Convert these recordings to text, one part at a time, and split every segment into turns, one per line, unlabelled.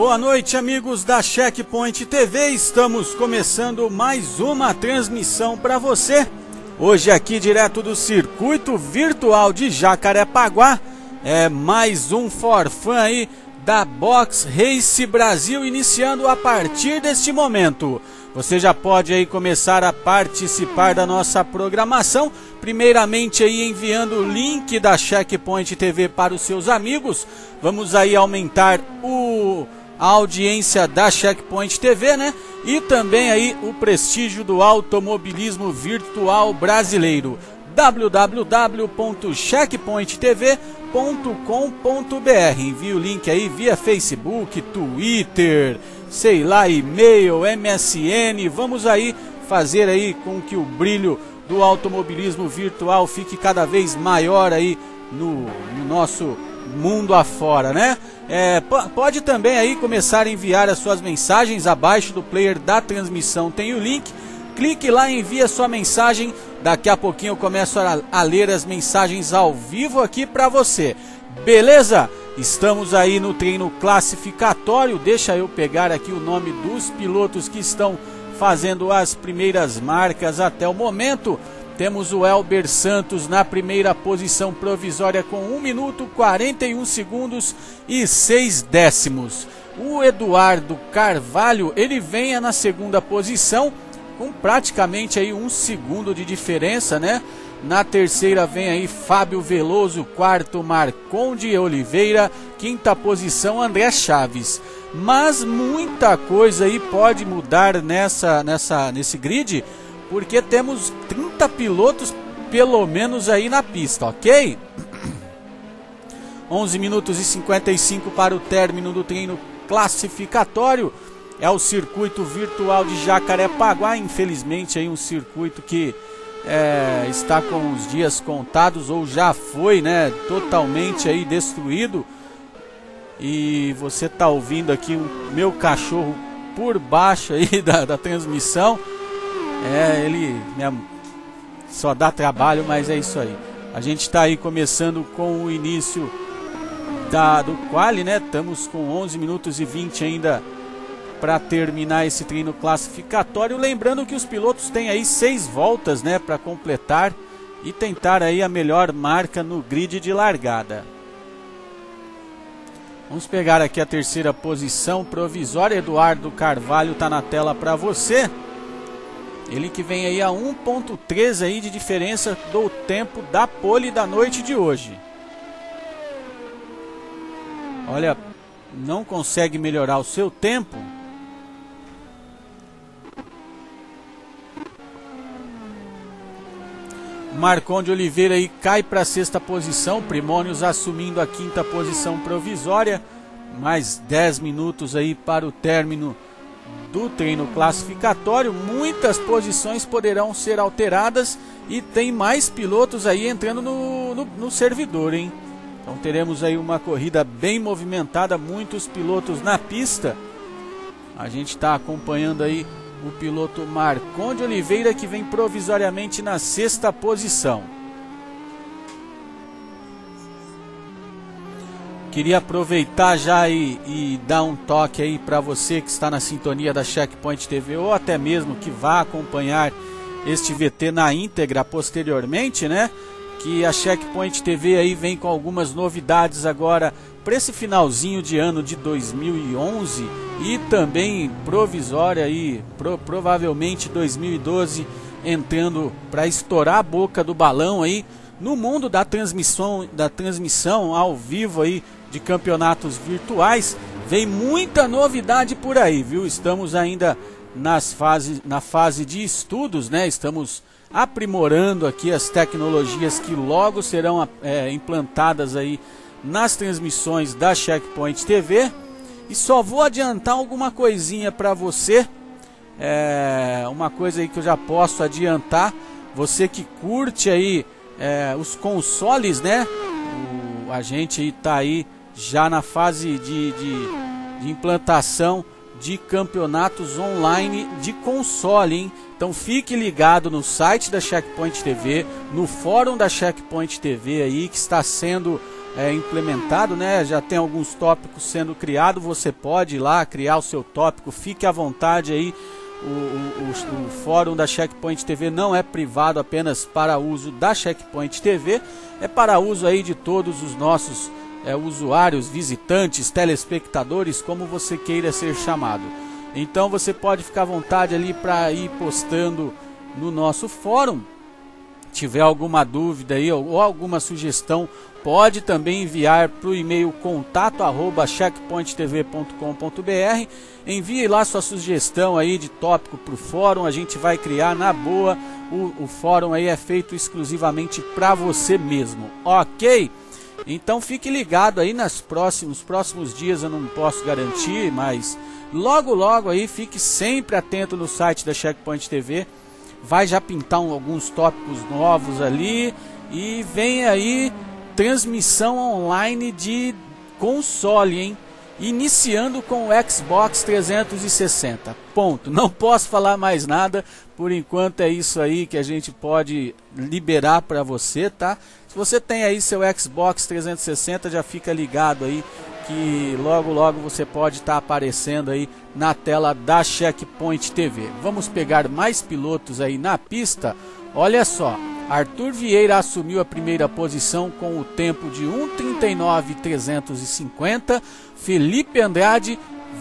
Boa noite, amigos da Checkpoint TV. Estamos começando mais uma transmissão para você. Hoje aqui direto do circuito virtual de Jacarepaguá. É mais um forfã aí da Box Race Brasil iniciando a partir deste momento. Você já pode aí começar a participar da nossa programação, primeiramente aí enviando o link da Checkpoint TV para os seus amigos. Vamos aí aumentar o a audiência da Checkpoint TV, né? E também aí o prestígio do automobilismo virtual brasileiro www.checkpointtv.com.br. Envie o link aí via Facebook, Twitter, sei lá, e-mail, MSN. Vamos aí fazer aí com que o brilho do automobilismo virtual fique cada vez maior aí no, no nosso mundo afora, né? É, pode também aí começar a enviar as suas mensagens abaixo do player da transmissão. Tem o link. Clique lá e envie a sua mensagem. Daqui a pouquinho eu começo a, a ler as mensagens ao vivo aqui para você. Beleza? Estamos aí no treino classificatório. Deixa eu pegar aqui o nome dos pilotos que estão fazendo as primeiras marcas até o momento. Temos o Elber Santos na primeira posição provisória com 1 minuto 41 segundos e 6 décimos. O Eduardo Carvalho, ele vem na segunda posição com praticamente aí um segundo de diferença, né? Na terceira vem aí Fábio Veloso, quarto Marconde Oliveira, quinta posição André Chaves. Mas muita coisa aí pode mudar nessa, nessa, nesse grid porque temos 30 pilotos pelo menos aí na pista, ok? 11 minutos e 55 para o término do treino classificatório. É o circuito virtual de Jacarepaguá, infelizmente aí um circuito que é, está com os dias contados ou já foi, né, totalmente aí destruído. E você está ouvindo aqui o meu cachorro por baixo aí da, da transmissão. É, ele só dá trabalho, mas é isso aí. A gente está aí começando com o início da, do quali, né? Estamos com 11 minutos e 20 ainda para terminar esse treino classificatório. Lembrando que os pilotos têm aí seis voltas, né, para completar e tentar aí a melhor marca no grid de largada. Vamos pegar aqui a terceira posição provisória. Eduardo Carvalho está na tela para você. Ele que vem aí a 1.3 aí de diferença do tempo da pole da noite de hoje. Olha, não consegue melhorar o seu tempo. Marcon de Oliveira aí cai para a sexta posição, Primônios assumindo a quinta posição provisória. Mais 10 minutos aí para o término do treino classificatório, muitas posições poderão ser alteradas e tem mais pilotos aí entrando no, no, no servidor, hein? Então teremos aí uma corrida bem movimentada, muitos pilotos na pista. A gente está acompanhando aí o piloto Marconde Oliveira que vem provisoriamente na sexta posição. Queria aproveitar já e, e dar um toque aí para você que está na sintonia da Checkpoint TV ou até mesmo que vá acompanhar este VT na íntegra posteriormente, né? Que a Checkpoint TV aí vem com algumas novidades agora para esse finalzinho de ano de 2011 e também provisória aí, pro, provavelmente 2012 entrando para estourar a boca do balão aí no mundo da transmissão da transmissão ao vivo aí de campeonatos virtuais. Vem muita novidade por aí, viu? Estamos ainda nas fase, na fase de estudos, né? Estamos aprimorando aqui as tecnologias que logo serão é, implantadas aí nas transmissões da Checkpoint TV. E só vou adiantar alguma coisinha para você. É, uma coisa aí que eu já posso adiantar. Você que curte aí é, os consoles, né? O, a gente está aí já na fase de, de, de implantação de campeonatos online de console, hein? Então fique ligado no site da Checkpoint TV, no fórum da Checkpoint TV aí, que está sendo é, implementado, né? Já tem alguns tópicos sendo criados. Você pode ir lá criar o seu tópico. Fique à vontade aí. O, o, o, fórum da Checkpoint TV não é privado apenas para uso da Checkpoint TV, é para uso aí de todos os nossos é, usuários, visitantes, telespectadores, como você queira ser chamado. Então você pode ficar à vontade ali para ir postando no nosso fórum tiver alguma dúvida aí ou alguma sugestão, pode também enviar para o e-mail contato arroba checkpointtv.com.br. Envie lá sua sugestão aí de tópico para o fórum, a gente vai criar na boa. O, o fórum aí é feito exclusivamente para você mesmo, ok? Então fique ligado aí nas próximos, próximos dias, eu não posso garantir, mas logo logo aí fique sempre atento no site da Checkpoint TV vai já pintar um, alguns tópicos novos ali e vem aí transmissão online de console, hein? Iniciando com o Xbox 360. Ponto. Não posso falar mais nada. Por enquanto é isso aí que a gente pode liberar para você, tá? Se você tem aí seu Xbox 360, já fica ligado aí que logo logo você pode estar tá aparecendo aí na tela da Checkpoint TV. Vamos pegar mais pilotos aí na pista. Olha só, Arthur Vieira assumiu a primeira posição com o tempo de 1:39.350. Felipe Andrade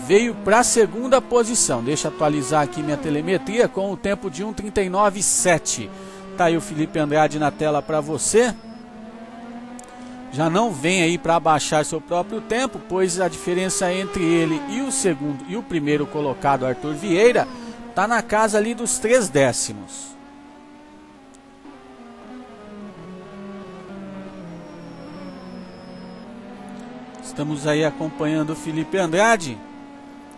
veio para a segunda posição. Deixa eu atualizar aqui minha telemetria com o tempo de 1:39.7. Tá aí o Felipe Andrade na tela para você já não vem aí para abaixar seu próprio tempo, pois a diferença entre ele e o segundo e o primeiro colocado Arthur Vieira está na casa ali dos três décimos. Estamos aí acompanhando o Felipe Andrade.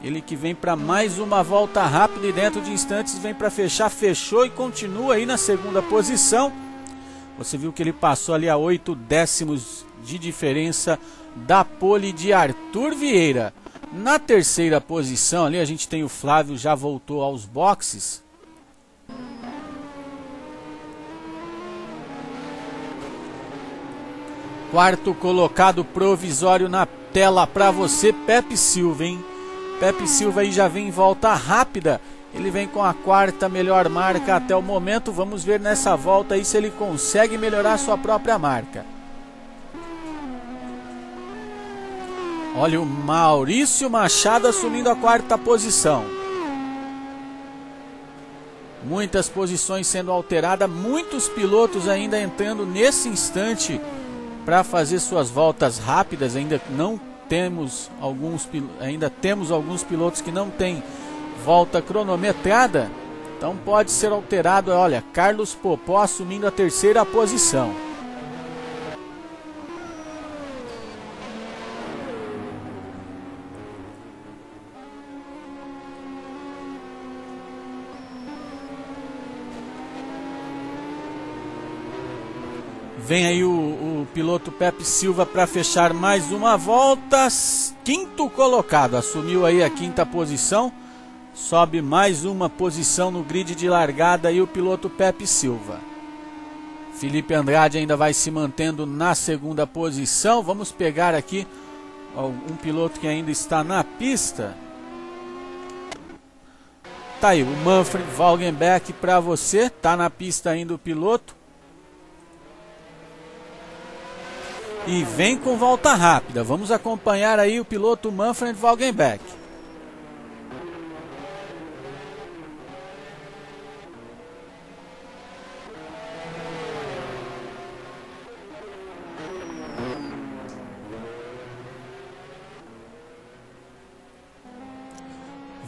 Ele que vem para mais uma volta rápida e dentro de instantes vem para fechar, fechou e continua aí na segunda posição. Você viu que ele passou ali a 8 décimos de diferença da pole de Arthur Vieira. Na terceira posição ali a gente tem o Flávio, já voltou aos boxes. Quarto colocado provisório na tela para você, Pepe Silva, hein? Pepe Silva aí já vem em volta rápida ele vem com a quarta melhor marca até o momento. Vamos ver nessa volta aí se ele consegue melhorar sua própria marca. Olha o Maurício Machado assumindo a quarta posição. Muitas posições sendo alteradas, muitos pilotos ainda entrando nesse instante para fazer suas voltas rápidas. Ainda não temos alguns ainda temos alguns pilotos que não têm volta cronometrada. Então pode ser alterado, olha, Carlos Popó assumindo a terceira posição. Vem aí o, o piloto Pepe Silva para fechar mais uma volta. Quinto colocado, assumiu aí a quinta posição sobe mais uma posição no grid de largada e o piloto Pepe Silva. Felipe Andrade ainda vai se mantendo na segunda posição. Vamos pegar aqui um piloto que ainda está na pista. Tá aí, o Manfred Walgenbeck para você. Tá na pista ainda o piloto. E vem com volta rápida. Vamos acompanhar aí o piloto Manfred Walgenbeck.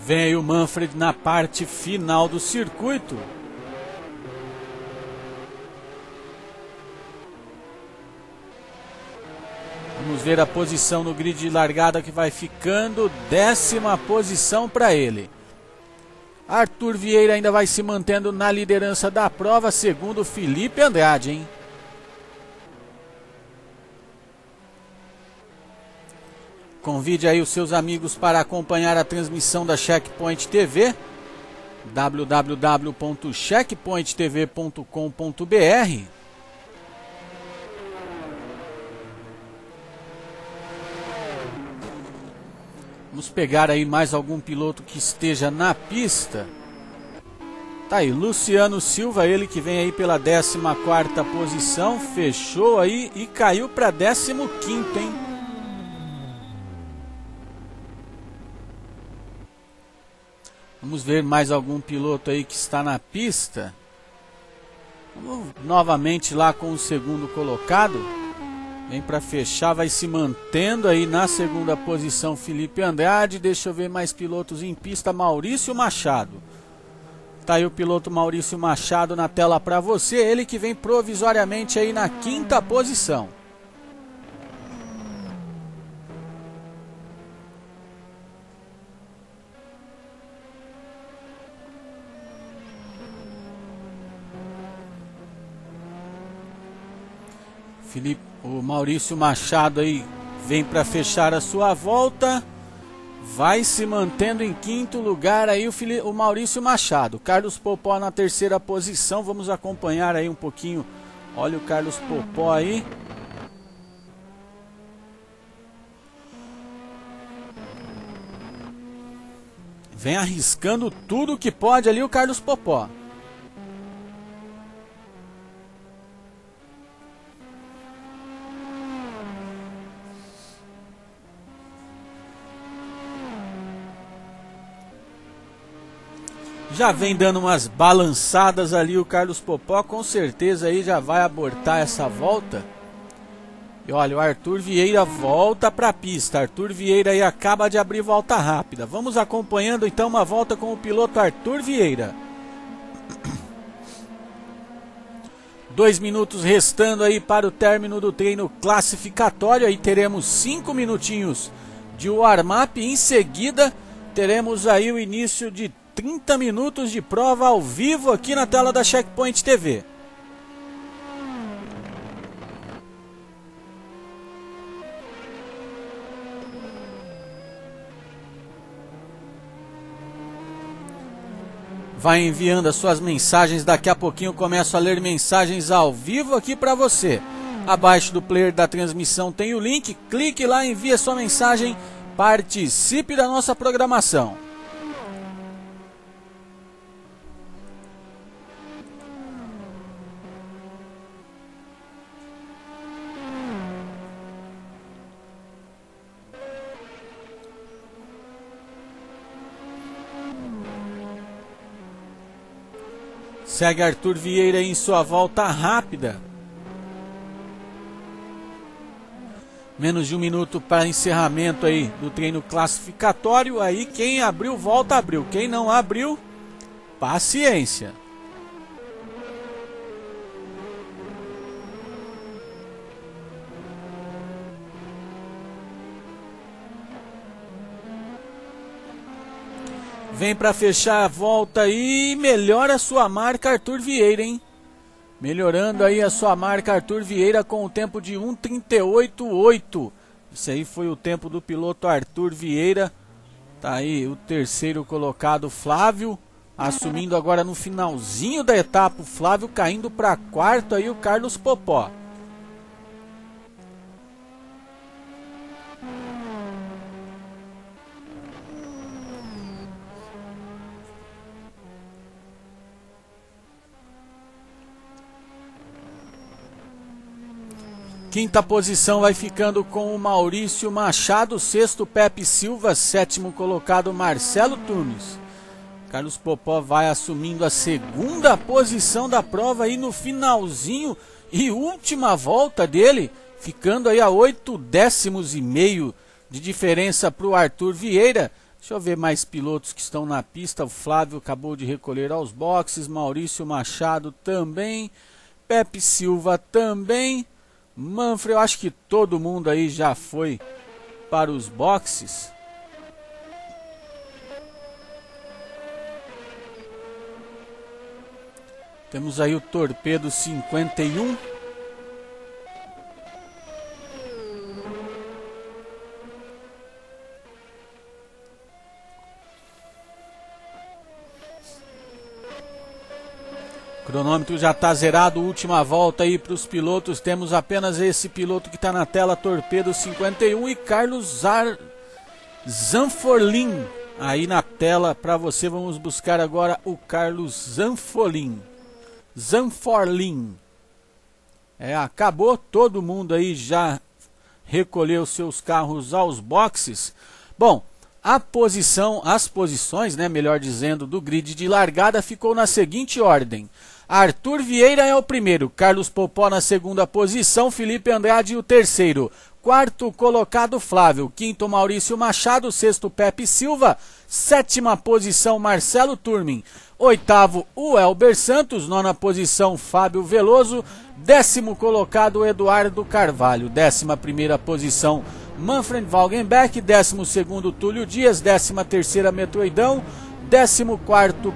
Vem o Manfred na parte final do circuito. Vamos ver a posição no grid de largada que vai ficando. Décima posição para ele. Arthur Vieira ainda vai se mantendo na liderança da prova, segundo Felipe Andrade, hein? Convide aí os seus amigos para acompanhar a transmissão da Checkpoint TV www.checkpointtv.com.br Vamos pegar aí mais algum piloto que esteja na pista. Tá aí, Luciano Silva, ele que vem aí pela 14 quarta posição, fechou aí e caiu para 15 quinto, hein? Vamos ver mais algum piloto aí que está na pista. Vamos novamente lá com o segundo colocado. Vem para fechar, vai se mantendo aí na segunda posição Felipe Andrade. Deixa eu ver mais pilotos em pista. Maurício Machado. Tá aí o piloto Maurício Machado na tela para você. Ele que vem provisoriamente aí na quinta posição. Felipe, o Maurício Machado aí vem para fechar a sua volta. Vai se mantendo em quinto lugar aí o, Fili o Maurício Machado. Carlos Popó na terceira posição. Vamos acompanhar aí um pouquinho. Olha o Carlos Popó aí. Vem arriscando tudo que pode ali o Carlos Popó. Já vem dando umas balançadas ali o Carlos Popó, com certeza aí já vai abortar essa volta. E olha, o Arthur Vieira volta para a pista. Arthur Vieira aí acaba de abrir volta rápida. Vamos acompanhando então uma volta com o piloto Arthur Vieira. Dois minutos restando aí para o término do treino classificatório. Aí teremos cinco minutinhos de warm-up. Em seguida, teremos aí o início de 30 minutos de prova ao vivo aqui na tela da Checkpoint TV. Vai enviando as suas mensagens, daqui a pouquinho começo a ler mensagens ao vivo aqui para você. Abaixo do player da transmissão tem o link, clique lá, envie a sua mensagem, participe da nossa programação. Segue Arthur Vieira em sua volta rápida. Menos de um minuto para encerramento aí do treino classificatório. Aí quem abriu, volta abriu. Quem não abriu, paciência. Vem para fechar a volta e melhora a sua marca Arthur Vieira, hein? Melhorando aí a sua marca Arthur Vieira com o tempo de 1:38.8. Esse aí foi o tempo do piloto Arthur Vieira. Tá aí o terceiro colocado Flávio, assumindo agora no finalzinho da etapa o Flávio caindo para quarto aí o Carlos Popó. Quinta posição vai ficando com o Maurício Machado, sexto Pepe Silva, sétimo colocado Marcelo Tunes. Carlos Popó vai assumindo a segunda posição da prova aí no finalzinho e última volta dele, ficando aí a oito décimos e meio de diferença para o Arthur Vieira. Deixa eu ver mais pilotos que estão na pista. O Flávio acabou de recolher aos boxes, Maurício Machado também, Pepe Silva também. Manfred, eu acho que todo mundo aí já foi para os boxes. Temos aí o Torpedo 51. Cronômetro já está zerado, última volta aí para os pilotos. Temos apenas esse piloto que está na tela, Torpedo 51 e Carlos Zar... Zanforlin aí na tela para você. Vamos buscar agora o Carlos Zanfolin. Zanforlin. É, acabou, todo mundo aí já recolheu seus carros aos boxes. Bom, a posição, as posições, né, melhor dizendo, do grid de largada ficou na seguinte ordem: Arthur Vieira é o primeiro, Carlos Popó na segunda posição, Felipe Andrade o terceiro, quarto colocado Flávio, quinto Maurício Machado, sexto Pepe Silva, sétima posição Marcelo Turmin, oitavo o Elber Santos, nona posição Fábio Veloso, décimo colocado Eduardo Carvalho, décima primeira posição Manfred Walgenbeck, 12 Túlio Dias, 13 terceira Metroidão, 14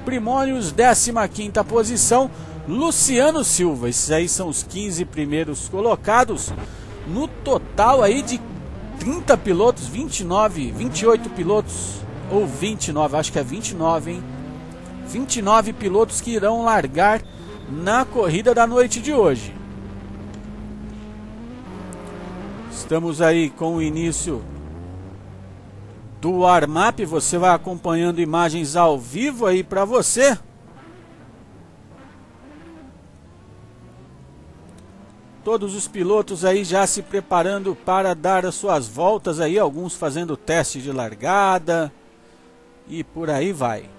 Primônios, 15 posição Luciano Silva. Esses aí são os 15 primeiros colocados. No total aí de 30 pilotos, 29, 28 pilotos ou 29, acho que é 29, hein? 29 pilotos que irão largar na corrida da noite de hoje. Estamos aí com o início do Armap. Você vai acompanhando imagens ao vivo aí para você. Todos os pilotos aí já se preparando para dar as suas voltas aí, alguns fazendo teste de largada e por aí vai.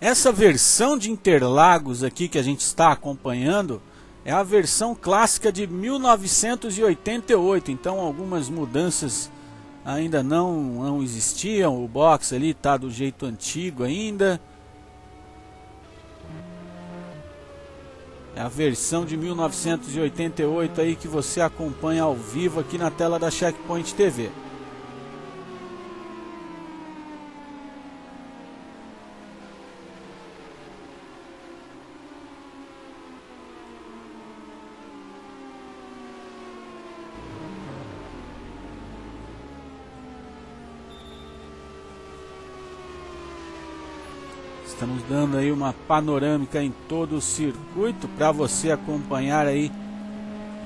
Essa versão de Interlagos aqui que a gente está acompanhando é a versão clássica de 1988, então algumas mudanças ainda não, não existiam. O box ali está do jeito antigo ainda. É a versão de 1988 aí que você acompanha ao vivo aqui na tela da Checkpoint TV. Estamos dando aí uma panorâmica em todo o circuito para você acompanhar aí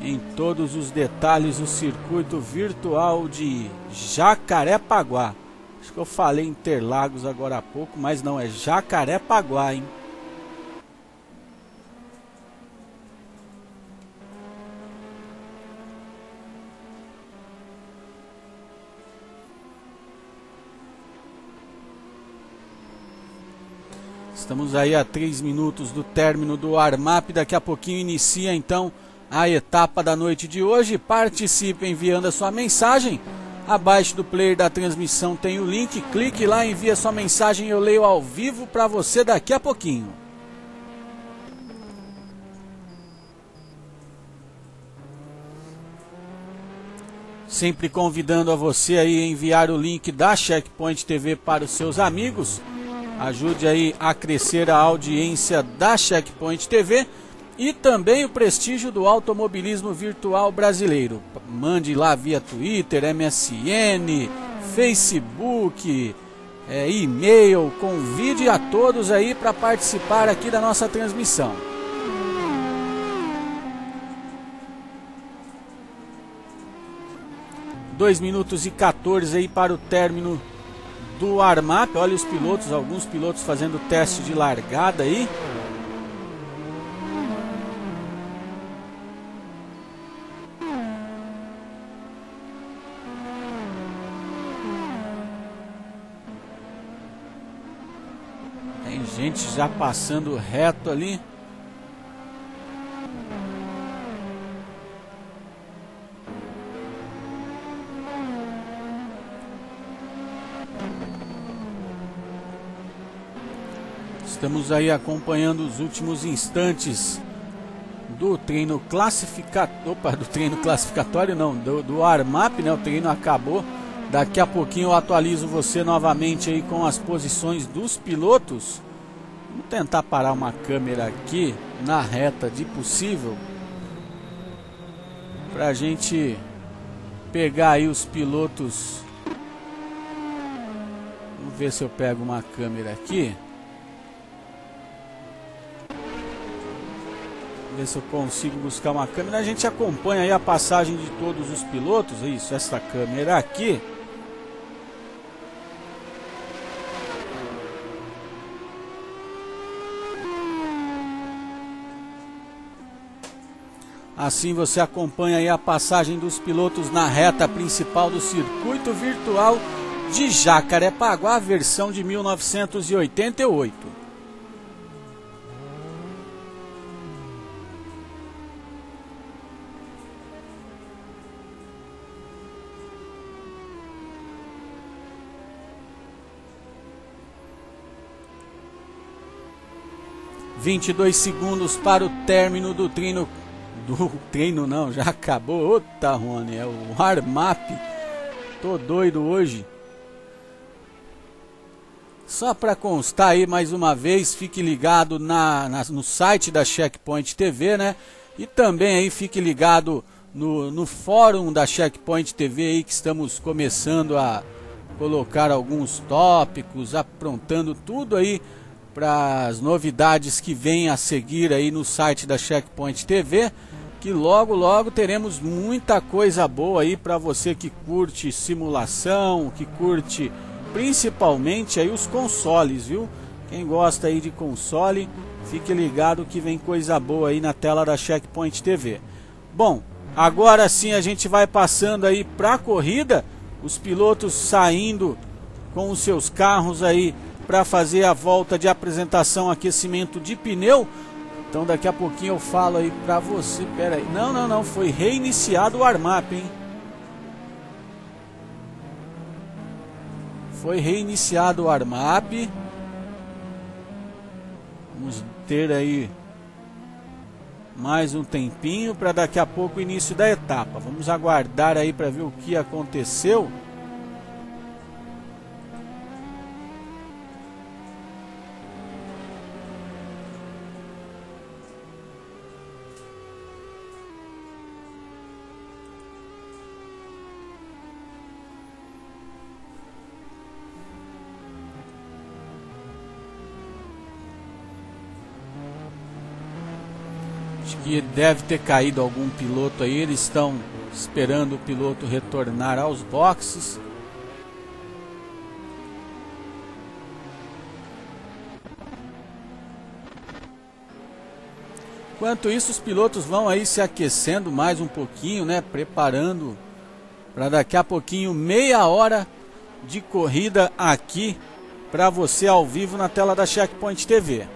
em todos os detalhes o circuito virtual de Jacarepaguá. Acho que eu falei Interlagos agora há pouco, mas não é Jacarepaguá, hein? Estamos aí a 3 minutos do término do Armap. Daqui a pouquinho inicia então a etapa da noite de hoje. Participe enviando a sua mensagem. Abaixo do player da transmissão tem o link. Clique lá, envia sua mensagem. Eu leio ao vivo para você daqui a pouquinho. Sempre convidando a você aí a enviar o link da Checkpoint TV para os seus amigos Ajude aí a crescer a audiência da Checkpoint TV e também o prestígio do automobilismo virtual brasileiro. Mande lá via Twitter, MSN, Facebook, é, e-mail, convide a todos aí para participar aqui da nossa transmissão. Dois minutos e 14 aí para o término do Armap. Olha os pilotos, alguns pilotos fazendo teste de largada aí. Tem gente já passando reto ali. Estamos aí acompanhando os últimos instantes do treino classificatório, opa, do treino classificatório não, do, do Armap, né? O treino acabou. Daqui a pouquinho eu atualizo você novamente aí com as posições dos pilotos. Vamos tentar parar uma câmera aqui na reta de possível para a gente pegar aí os pilotos. Vamos ver se eu pego uma câmera aqui. Ver se eu consigo buscar uma câmera. A gente acompanha aí a passagem de todos os pilotos. Isso, essa câmera aqui. Assim você acompanha aí a passagem dos pilotos na reta principal do circuito virtual de Jacarepaguá, versão de 1988. Vinte e dois segundos para o término do treino do treino não, já acabou. Ota, Rony, é o Armap. Tô doido hoje. Só para constar aí mais uma vez, fique ligado na, na, no site da Checkpoint TV, né? E também aí fique ligado no, no fórum da Checkpoint TV aí que estamos começando a colocar alguns tópicos, aprontando tudo aí para as novidades que vêm a seguir aí no site da Checkpoint TV, que logo logo teremos muita coisa boa aí para você que curte simulação, que curte principalmente aí os consoles, viu? Quem gosta aí de console, fique ligado que vem coisa boa aí na tela da Checkpoint TV. Bom, agora sim a gente vai passando aí para a corrida, os pilotos saindo com os seus carros aí para fazer a volta de apresentação, aquecimento de pneu. Então daqui a pouquinho eu falo aí para você. Pera aí. Não, não, não, foi reiniciado o armap, hein? Foi reiniciado o armap. Vamos ter aí mais um tempinho para daqui a pouco o início da etapa. Vamos aguardar aí para ver o que aconteceu. Que deve ter caído algum piloto aí. Eles estão esperando o piloto retornar aos boxes. Enquanto isso, os pilotos vão aí se aquecendo mais um pouquinho, né? Preparando para daqui a pouquinho, meia hora de corrida aqui para você ao vivo na tela da Checkpoint TV.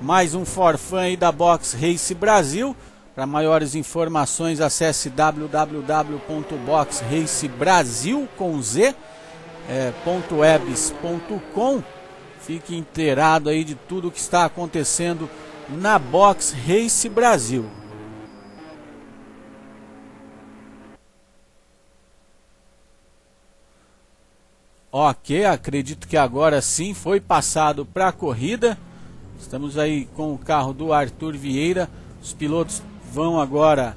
Mais um forfã aí da Box Race Brasil. Para maiores informações, acesse www.boxracebrasil com z é. Fique inteirado aí de tudo que está acontecendo na Box Race Brasil. Ok, acredito que agora sim foi passado para a corrida. Estamos aí com o carro do Arthur Vieira. Os pilotos vão agora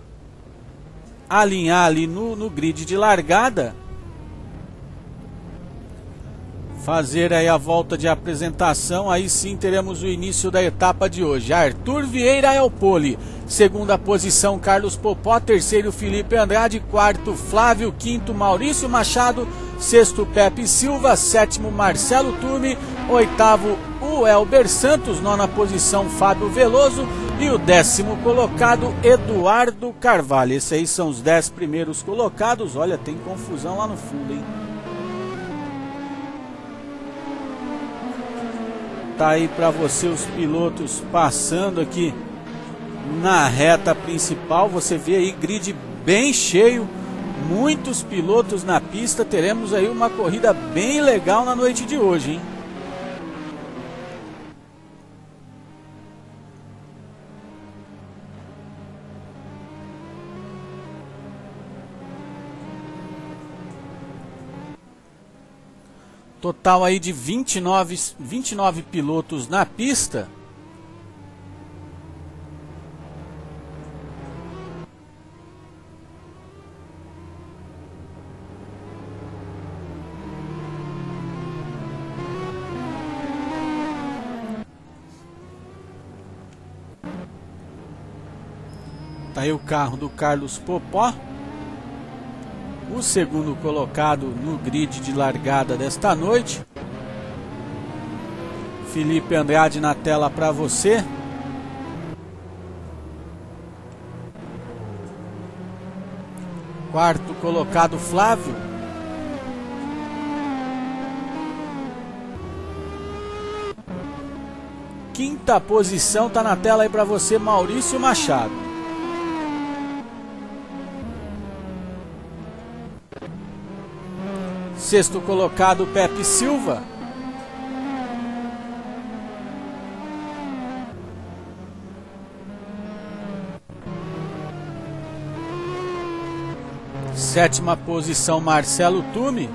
alinhar ali no, no grid de largada. Fazer aí a volta de apresentação. Aí sim teremos o início da etapa de hoje. Arthur Vieira é o pole. Segunda posição, Carlos Popó. Terceiro, Felipe Andrade. Quarto, Flávio. Quinto, Maurício Machado. Sexto, Pepe Silva. Sétimo, Marcelo Turme. Oitavo, o Elber Santos. Nona posição, Fábio Veloso. E o décimo colocado, Eduardo Carvalho. Esses aí são os dez primeiros colocados. Olha, tem confusão lá no fundo, hein? Tá aí para você os pilotos passando aqui na reta principal. Você vê aí grid bem cheio, muitos pilotos na pista. Teremos aí uma corrida bem legal na noite de hoje, hein? Total aí de 29, 29 pilotos na pista. Tá aí o carro do Carlos Popó. O segundo colocado no grid de largada desta noite. Felipe Andrade na tela para você. Quarto colocado Flávio. Quinta posição tá na tela aí para você Maurício Machado. Sexto colocado Pepe Silva. Sétima posição, Marcelo Tume.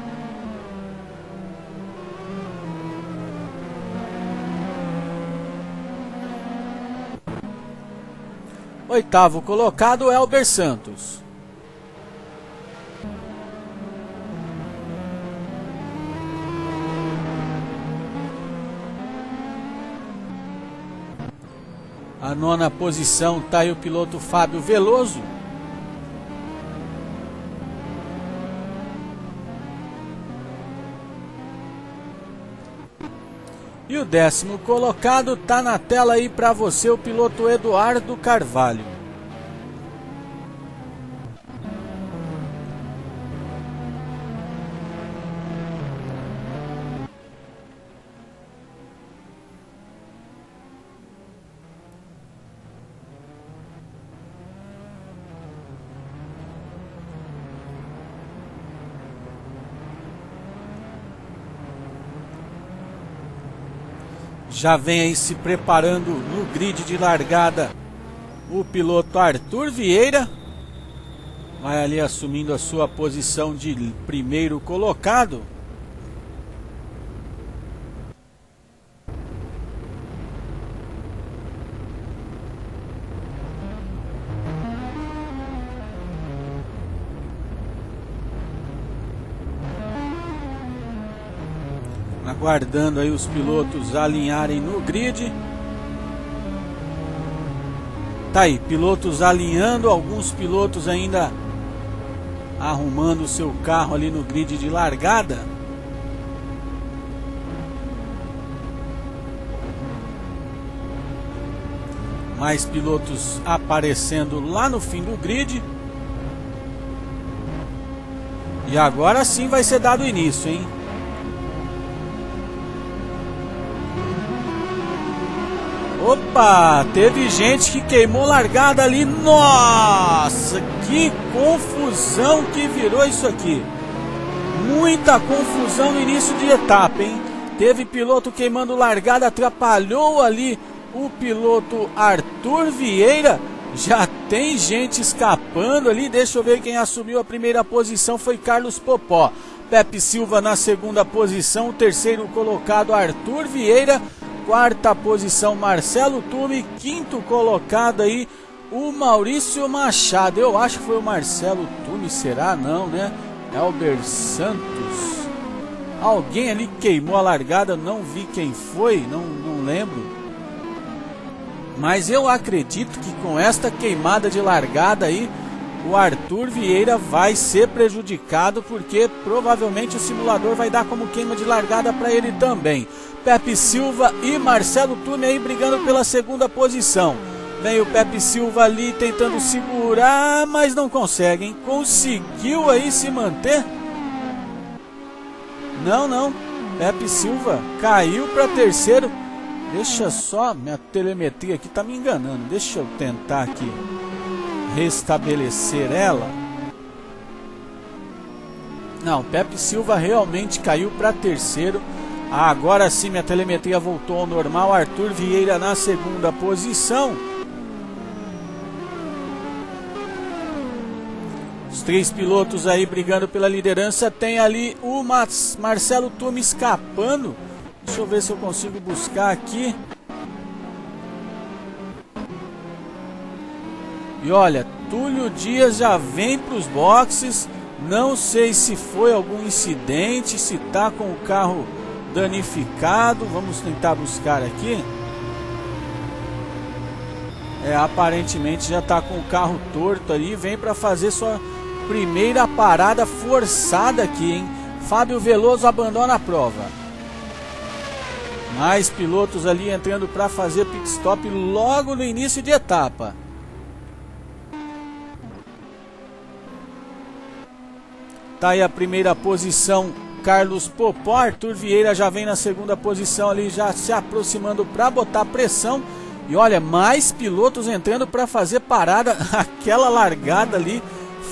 Oitavo colocado, Elber Santos. A nona posição está aí o piloto Fábio Veloso. E o décimo colocado tá na tela aí para você, o piloto Eduardo Carvalho. Já vem aí se preparando no grid de largada o piloto Arthur Vieira. Vai ali assumindo a sua posição de primeiro colocado. Aguardando aí os pilotos alinharem no grid. Tá aí, pilotos alinhando, alguns pilotos ainda arrumando o seu carro ali no grid de largada. Mais pilotos aparecendo lá no fim do grid. E agora sim vai ser dado início, hein? Opa, teve gente que queimou largada ali. Nossa, que confusão que virou isso aqui. Muita confusão no início de etapa, hein? Teve piloto queimando largada, atrapalhou ali o piloto Arthur Vieira. Já tem gente escapando ali. Deixa eu ver quem assumiu a primeira posição foi Carlos Popó. Pepe Silva na segunda posição, o terceiro colocado Arthur Vieira quarta posição Marcelo Tume, quinto colocado aí o Maurício Machado. Eu acho que foi o Marcelo Tume, será? Não, né? Elber Santos. Alguém ali queimou a largada, não vi quem foi, não, não lembro. Mas eu acredito que com esta queimada de largada aí, o Arthur Vieira vai ser prejudicado porque provavelmente o simulador vai dar como queima de largada para ele também. Pepe Silva e Marcelo Tume aí brigando pela segunda posição. Vem o Pepe Silva ali tentando segurar, mas não consegue, hein? Conseguiu aí se manter? Não, não. Pepe Silva caiu para terceiro. Deixa só, minha telemetria aqui tá me enganando. Deixa eu tentar aqui restabelecer ela. Não, Pepe Silva realmente caiu para terceiro. Agora sim, minha telemetria voltou ao normal. Arthur Vieira na segunda posição. Os três pilotos aí brigando pela liderança. Tem ali o Marcelo Tume escapando. Deixa eu ver se eu consigo buscar aqui. E olha, Túlio Dias já vem para os boxes. Não sei se foi algum incidente, se tá com o carro danificado. Vamos tentar buscar aqui. É, aparentemente já está com o carro torto ali, vem para fazer sua primeira parada forçada aqui, hein? Fábio Veloso abandona a prova. Mais pilotos ali entrando para fazer pit stop logo no início de etapa. Tá aí a primeira posição, Carlos Popó. Arthur Vieira já vem na segunda posição ali, já se aproximando para botar pressão. E olha, mais pilotos entrando para fazer parada. Aquela largada ali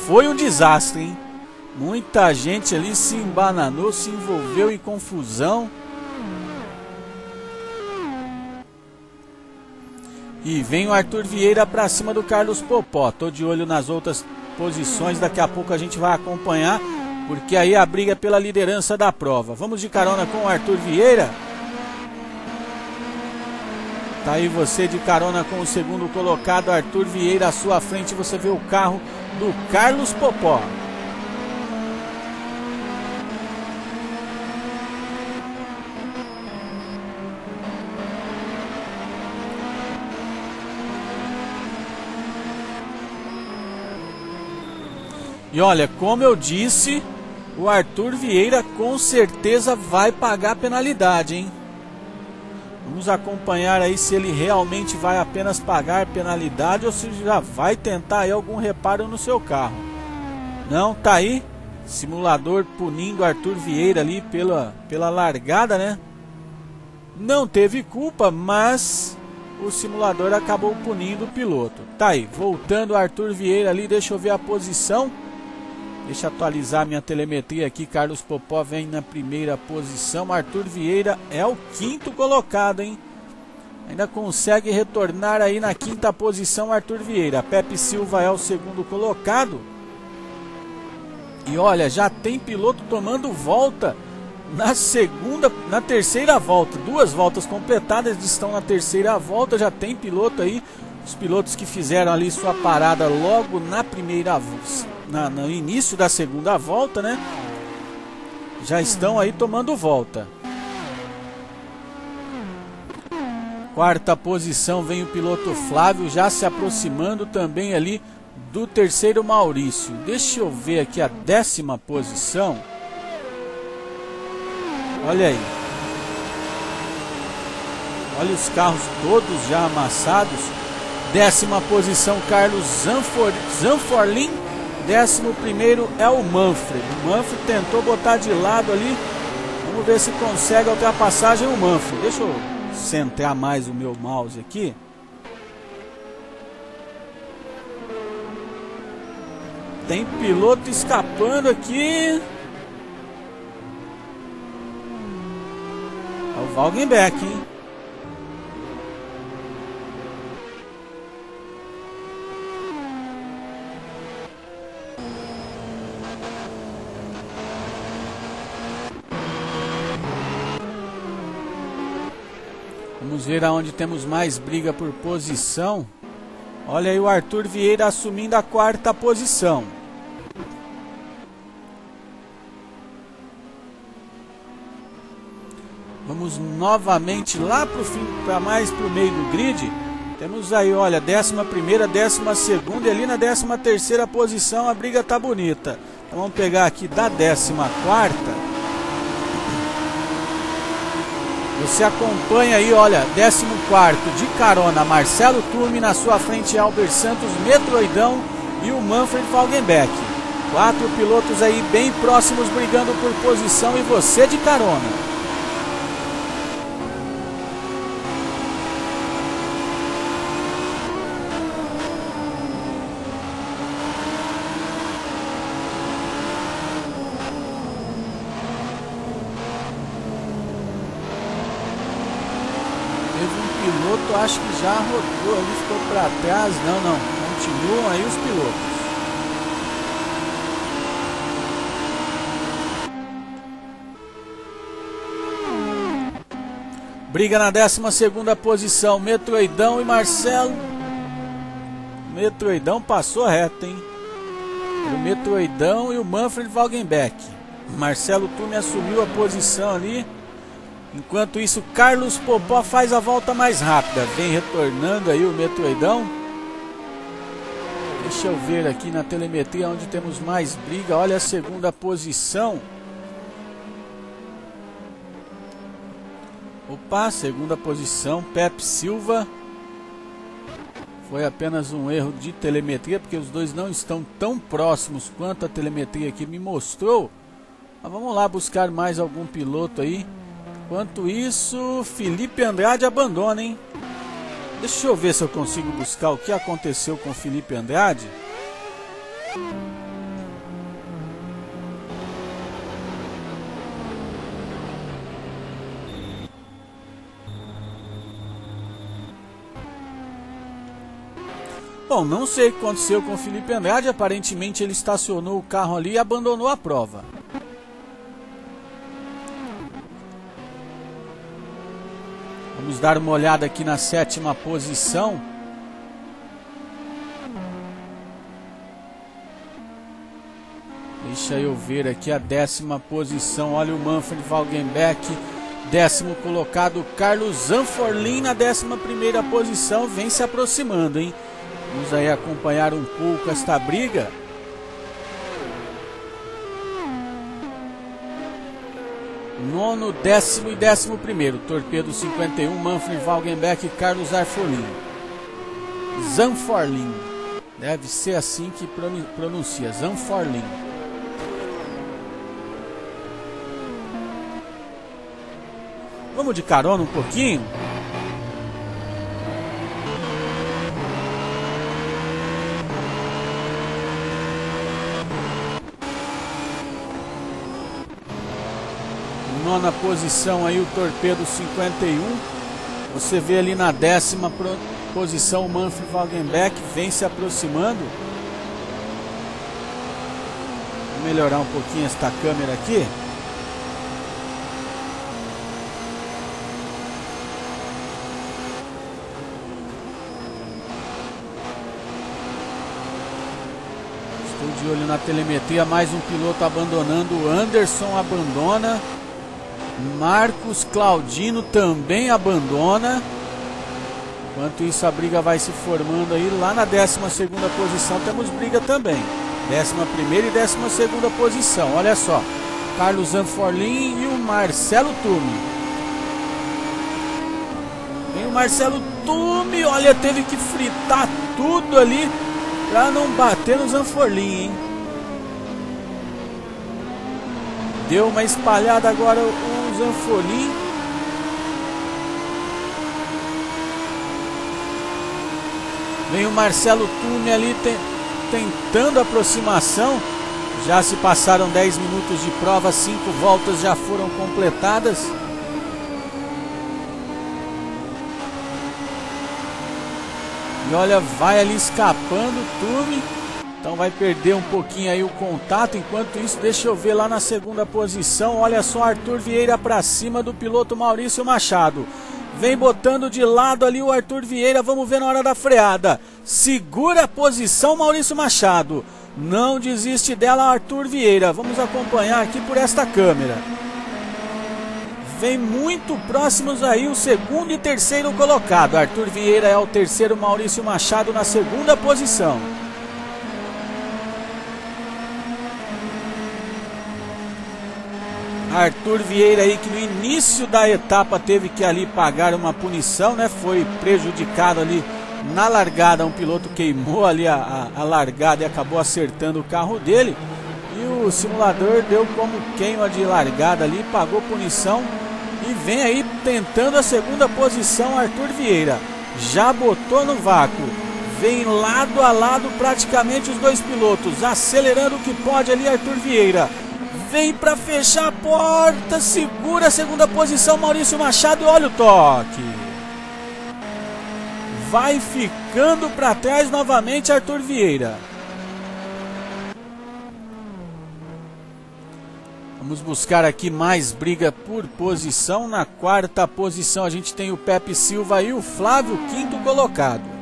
foi um desastre, hein? Muita gente ali se embananou, se envolveu em confusão. E vem o Arthur Vieira para cima do Carlos Popó. Tô de olho nas outras posições, daqui a pouco a gente vai acompanhar, porque aí a briga é pela liderança da prova. Vamos de carona com o Arthur Vieira. Tá aí você de carona com o segundo colocado, Arthur Vieira, à sua frente você vê o carro do Carlos Popó. E olha, como eu disse, o Arthur Vieira com certeza vai pagar a penalidade, hein? Vamos acompanhar aí se ele realmente vai apenas pagar penalidade ou se já vai tentar aí algum reparo no seu carro. Não, tá aí. Simulador punindo Arthur Vieira ali pela, pela largada, né? Não teve culpa, mas o simulador acabou punindo o piloto. Tá aí, voltando Arthur Vieira ali, deixa eu ver a posição. Deixa eu atualizar minha telemetria aqui. Carlos Popó vem na primeira posição. Arthur Vieira é o quinto colocado, hein? Ainda consegue retornar aí na quinta posição Arthur Vieira. Pepe Silva é o segundo colocado. E olha, já tem piloto tomando volta na segunda, na terceira volta. Duas voltas completadas, estão na terceira volta. Já tem piloto aí. Os pilotos que fizeram ali sua parada logo na primeira volta na, no início da segunda volta, né? Já estão aí tomando volta. Quarta posição vem o piloto Flávio, já se aproximando também ali do terceiro Maurício. Deixa eu ver aqui a décima posição. Olha aí. Olha os carros todos já amassados. Décima posição, Carlos Zanfor, Zanforlin Décimo primeiro é o Manfred. O Manfred tentou botar de lado ali. Vamos ver se consegue a ultrapassagem o Manfred. Deixa eu centrar mais o meu mouse aqui. Tem piloto escapando aqui. É o Valgenbeck, hein? Vamos ver aonde temos mais briga por posição. Olha aí o Arthur Vieira assumindo a quarta posição. Vamos novamente lá para o fim, para mais para o meio do grid. Temos aí, olha, décima primeira, décima segunda e ali na décima terceira posição a briga tá bonita. Então vamos pegar aqui da décima quarta. Você acompanha aí, olha, 14 de carona, Marcelo Turme, na sua frente Albert Santos, Metroidão e o Manfred Falgenbeck. Quatro pilotos aí bem próximos brigando por posição e você de carona. piloto acho que já rodou ali, ficou para trás. Não, não. Continuam aí os pilotos. Briga na 12 posição, Metroidão e Marcelo. Metroidão passou reto, hein? O Metroidão e o Manfred Wagenbeck. Marcelo Tume assumiu a posição ali. Enquanto isso, Carlos Popó faz a volta mais rápida. Vem retornando aí o Metroidão. Deixa eu ver aqui na telemetria onde temos mais briga. Olha a segunda posição. Opa, segunda posição, Pepe Silva. Foi apenas um erro de telemetria, porque os dois não estão tão próximos quanto a telemetria aqui me mostrou. Mas vamos lá buscar mais algum piloto aí. Enquanto isso, Felipe Andrade abandona, hein? Deixa eu ver se eu consigo buscar o que aconteceu com Felipe Andrade. Bom, não sei o que aconteceu com o Felipe Andrade. Aparentemente ele estacionou o carro ali e abandonou a prova. Vamos dar uma olhada aqui na sétima posição. Deixa eu ver aqui a décima posição. Olha o Manfred Valgenbeck. Décimo colocado, Carlos Zanforlin na décima primeira posição. Vem se aproximando, hein? Vamos aí acompanhar um pouco esta briga. Nono, décimo e décimo primeiro. Torpedo 51, Manfred Valgenbeck e Carlos Arfolin. Zanforlin. Deve ser assim que pronuncia. Zanforlin. Vamos de carona um pouquinho? Nona posição aí o Torpedo 51. Você vê ali na décima posição o Manfred Wagenbeck vem se aproximando. Vou melhorar um pouquinho esta câmera aqui. Estou de olho na telemetria, mais um piloto abandonando, o Anderson abandona. Marcos Claudino também abandona. Enquanto isso a briga vai se formando aí lá na 12 posição temos briga também. 11 e 12 posição. Olha só. Carlos Anforlin e o Marcelo Tume. Vem o Marcelo Tume, olha, teve que fritar tudo ali para não bater no Zanforlin, hein? Deu uma espalhada agora o Zanfolim. Vem o Marcelo Tume ali te, tentando aproximação. Já se passaram 10 minutos de prova, 5 voltas já foram completadas. E olha, vai ali escapando o Tume. Então vai perder um pouquinho aí o contato. Enquanto isso, deixa eu ver lá na segunda posição. Olha só Arthur Vieira para cima do piloto Maurício Machado. Vem botando de lado ali o Arthur Vieira. Vamos ver na hora da freada. Segura a posição Maurício Machado. Não desiste dela Arthur Vieira. Vamos acompanhar aqui por esta câmera. Vem muito próximos aí o segundo e terceiro colocado. Arthur Vieira é o terceiro, Maurício Machado na segunda posição. Arthur Vieira aí que no início da etapa teve que ali pagar uma punição, né? Foi prejudicado ali na largada, um piloto queimou ali a, a, a largada e acabou acertando o carro dele. E o simulador deu como queima de largada ali, pagou punição e vem aí tentando a segunda posição Arthur Vieira. Já botou no vácuo. Vem lado a lado praticamente os dois pilotos, acelerando o que pode ali Arthur Vieira vem para fechar a porta, segura a segunda posição Maurício Machado e olha o toque. Vai ficando para trás novamente Arthur Vieira. Vamos buscar aqui mais briga por posição. Na quarta posição a gente tem o Pepe Silva e o Flávio, quinto colocado.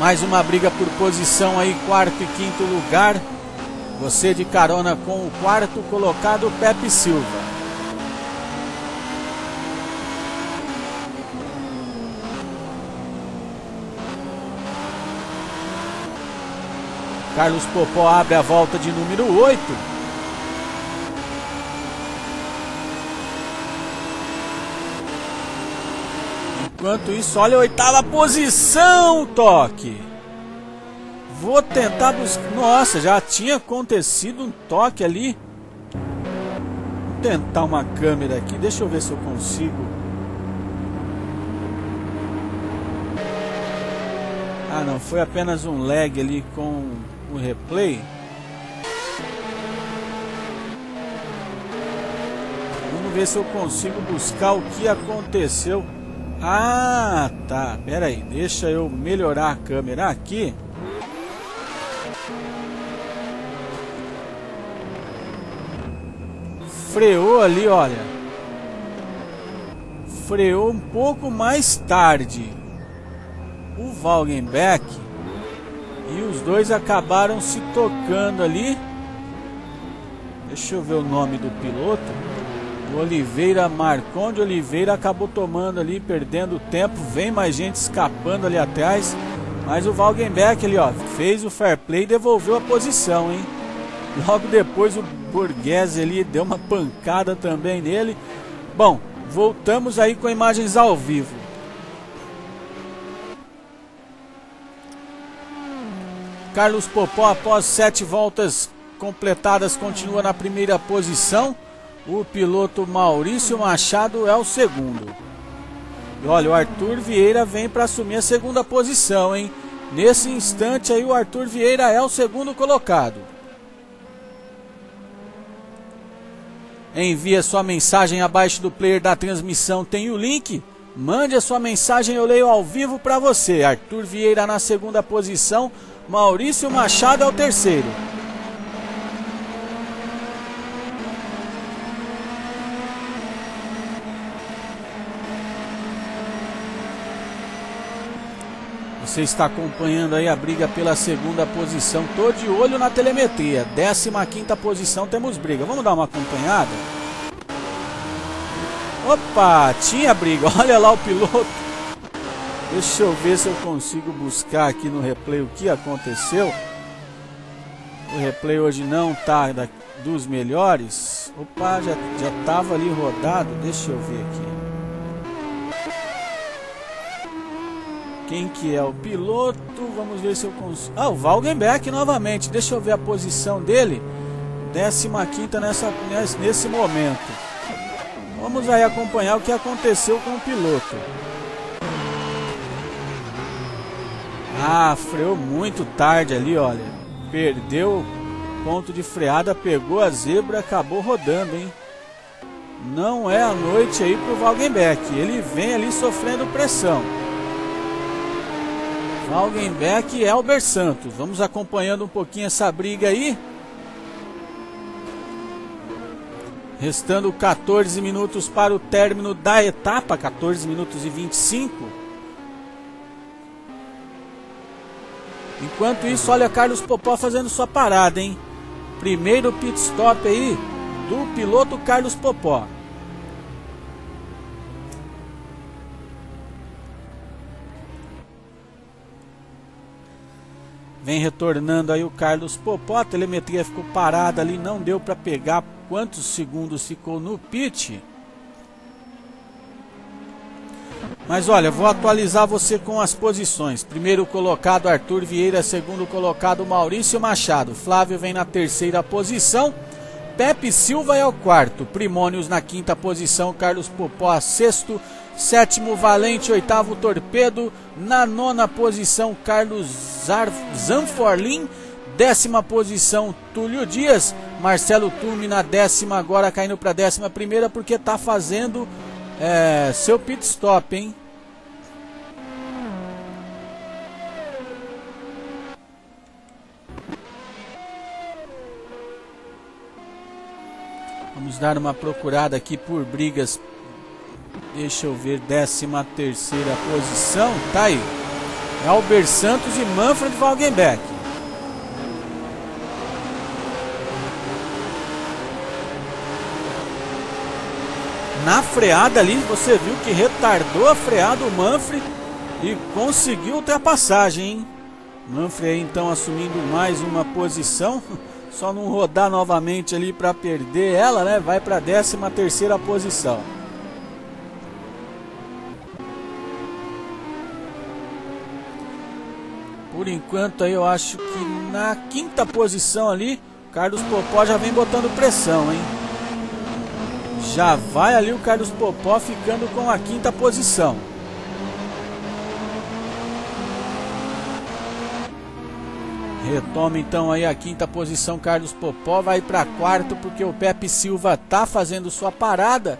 Mais uma briga por posição aí, quarto e quinto lugar. Você de carona com o quarto colocado, Pepe Silva. Carlos Popó abre a volta de número 8. Enquanto isso, olha a oitava posição, toque. Vou tentar buscar. Nossa, já tinha acontecido um toque ali. Vou tentar uma câmera aqui. Deixa eu ver se eu consigo. Ah, não. Foi apenas um lag ali com o replay. Vamos ver se eu consigo buscar o que aconteceu. Ah, tá. Pera aí. Deixa eu melhorar a câmera aqui. Freou ali, olha. Freou um pouco mais tarde. O Valgenbeck. E os dois acabaram se tocando ali. Deixa eu ver o nome do piloto. O Oliveira, Marconde Oliveira acabou tomando ali, perdendo tempo. Vem mais gente escapando ali atrás. Mas o Valgenbeck ali, ó, fez o fair play e devolveu a posição, hein? Logo depois o Borghese ali deu uma pancada também nele. Bom, voltamos aí com imagens ao vivo. Carlos Popó, após sete voltas completadas, continua na primeira posição. O piloto Maurício Machado é o segundo. E olha, o Arthur Vieira vem para assumir a segunda posição, hein? Nesse instante aí o Arthur Vieira é o segundo colocado. Envie sua mensagem abaixo do player da transmissão, tem o link. Mande a sua mensagem, eu leio ao vivo para você. Arthur Vieira na segunda posição, Maurício Machado é o terceiro. Você está acompanhando aí a briga pela segunda posição. Tô de olho na telemetria. 15 quinta posição temos briga. Vamos dar uma acompanhada? Opa, tinha briga. Olha lá o piloto. Deixa eu ver se eu consigo buscar aqui no replay o que aconteceu. O replay hoje não tá dos melhores. Opa, já, já tava ali rodado. Deixa eu ver aqui. Quem que é o piloto? Vamos ver se eu consigo. Ah, o Valgenbeck novamente. Deixa eu ver a posição dele. 15 nessa, nesse momento. Vamos aí acompanhar o que aconteceu com o piloto. Ah, freou muito tarde ali, olha. Perdeu ponto de freada, pegou a zebra, acabou rodando, hein? Não é a noite aí pro Valgenbeck. Ele vem ali sofrendo pressão. Valgenbeck e Elber Santos. Vamos acompanhando um pouquinho essa briga aí. Restando 14 minutos para o término da etapa, 14 minutos e 25. Enquanto isso, olha Carlos Popó fazendo sua parada, hein? Primeiro pit stop aí do piloto Carlos Popó. Vem retornando aí o Carlos Popó. A telemetria ficou parada ali, não deu para pegar quantos segundos ficou no pit. Mas olha, vou atualizar você com as posições. Primeiro colocado Arthur Vieira, segundo colocado Maurício Machado. Flávio vem na terceira posição. Pepe Silva é o quarto. Primônios na quinta posição. Carlos Popó a sexto. Sétimo Valente, oitavo Torpedo. Na nona posição, Carlos Zanforlin. Décima posição, Túlio Dias. Marcelo Tume na décima, agora caindo para décima primeira, porque está fazendo é, seu pit stop, hein? Vamos dar uma procurada aqui por brigas Deixa eu ver, 13 terceira posição, tá aí. Albert Santos e Manfred Wagenbeck. Na freada ali, você viu que retardou a freada o Manfred e conseguiu ultrapassagem, hein? Manfred então assumindo mais uma posição. Só não rodar novamente ali para perder ela, né? Vai para a 13 terceira posição. Por enquanto aí eu acho que na quinta posição ali, Carlos Popó já vem botando pressão, hein? Já vai ali o Carlos Popó ficando com a quinta posição. Retoma então aí a quinta posição Carlos Popó, vai para quarto porque o Pepe Silva tá fazendo sua parada.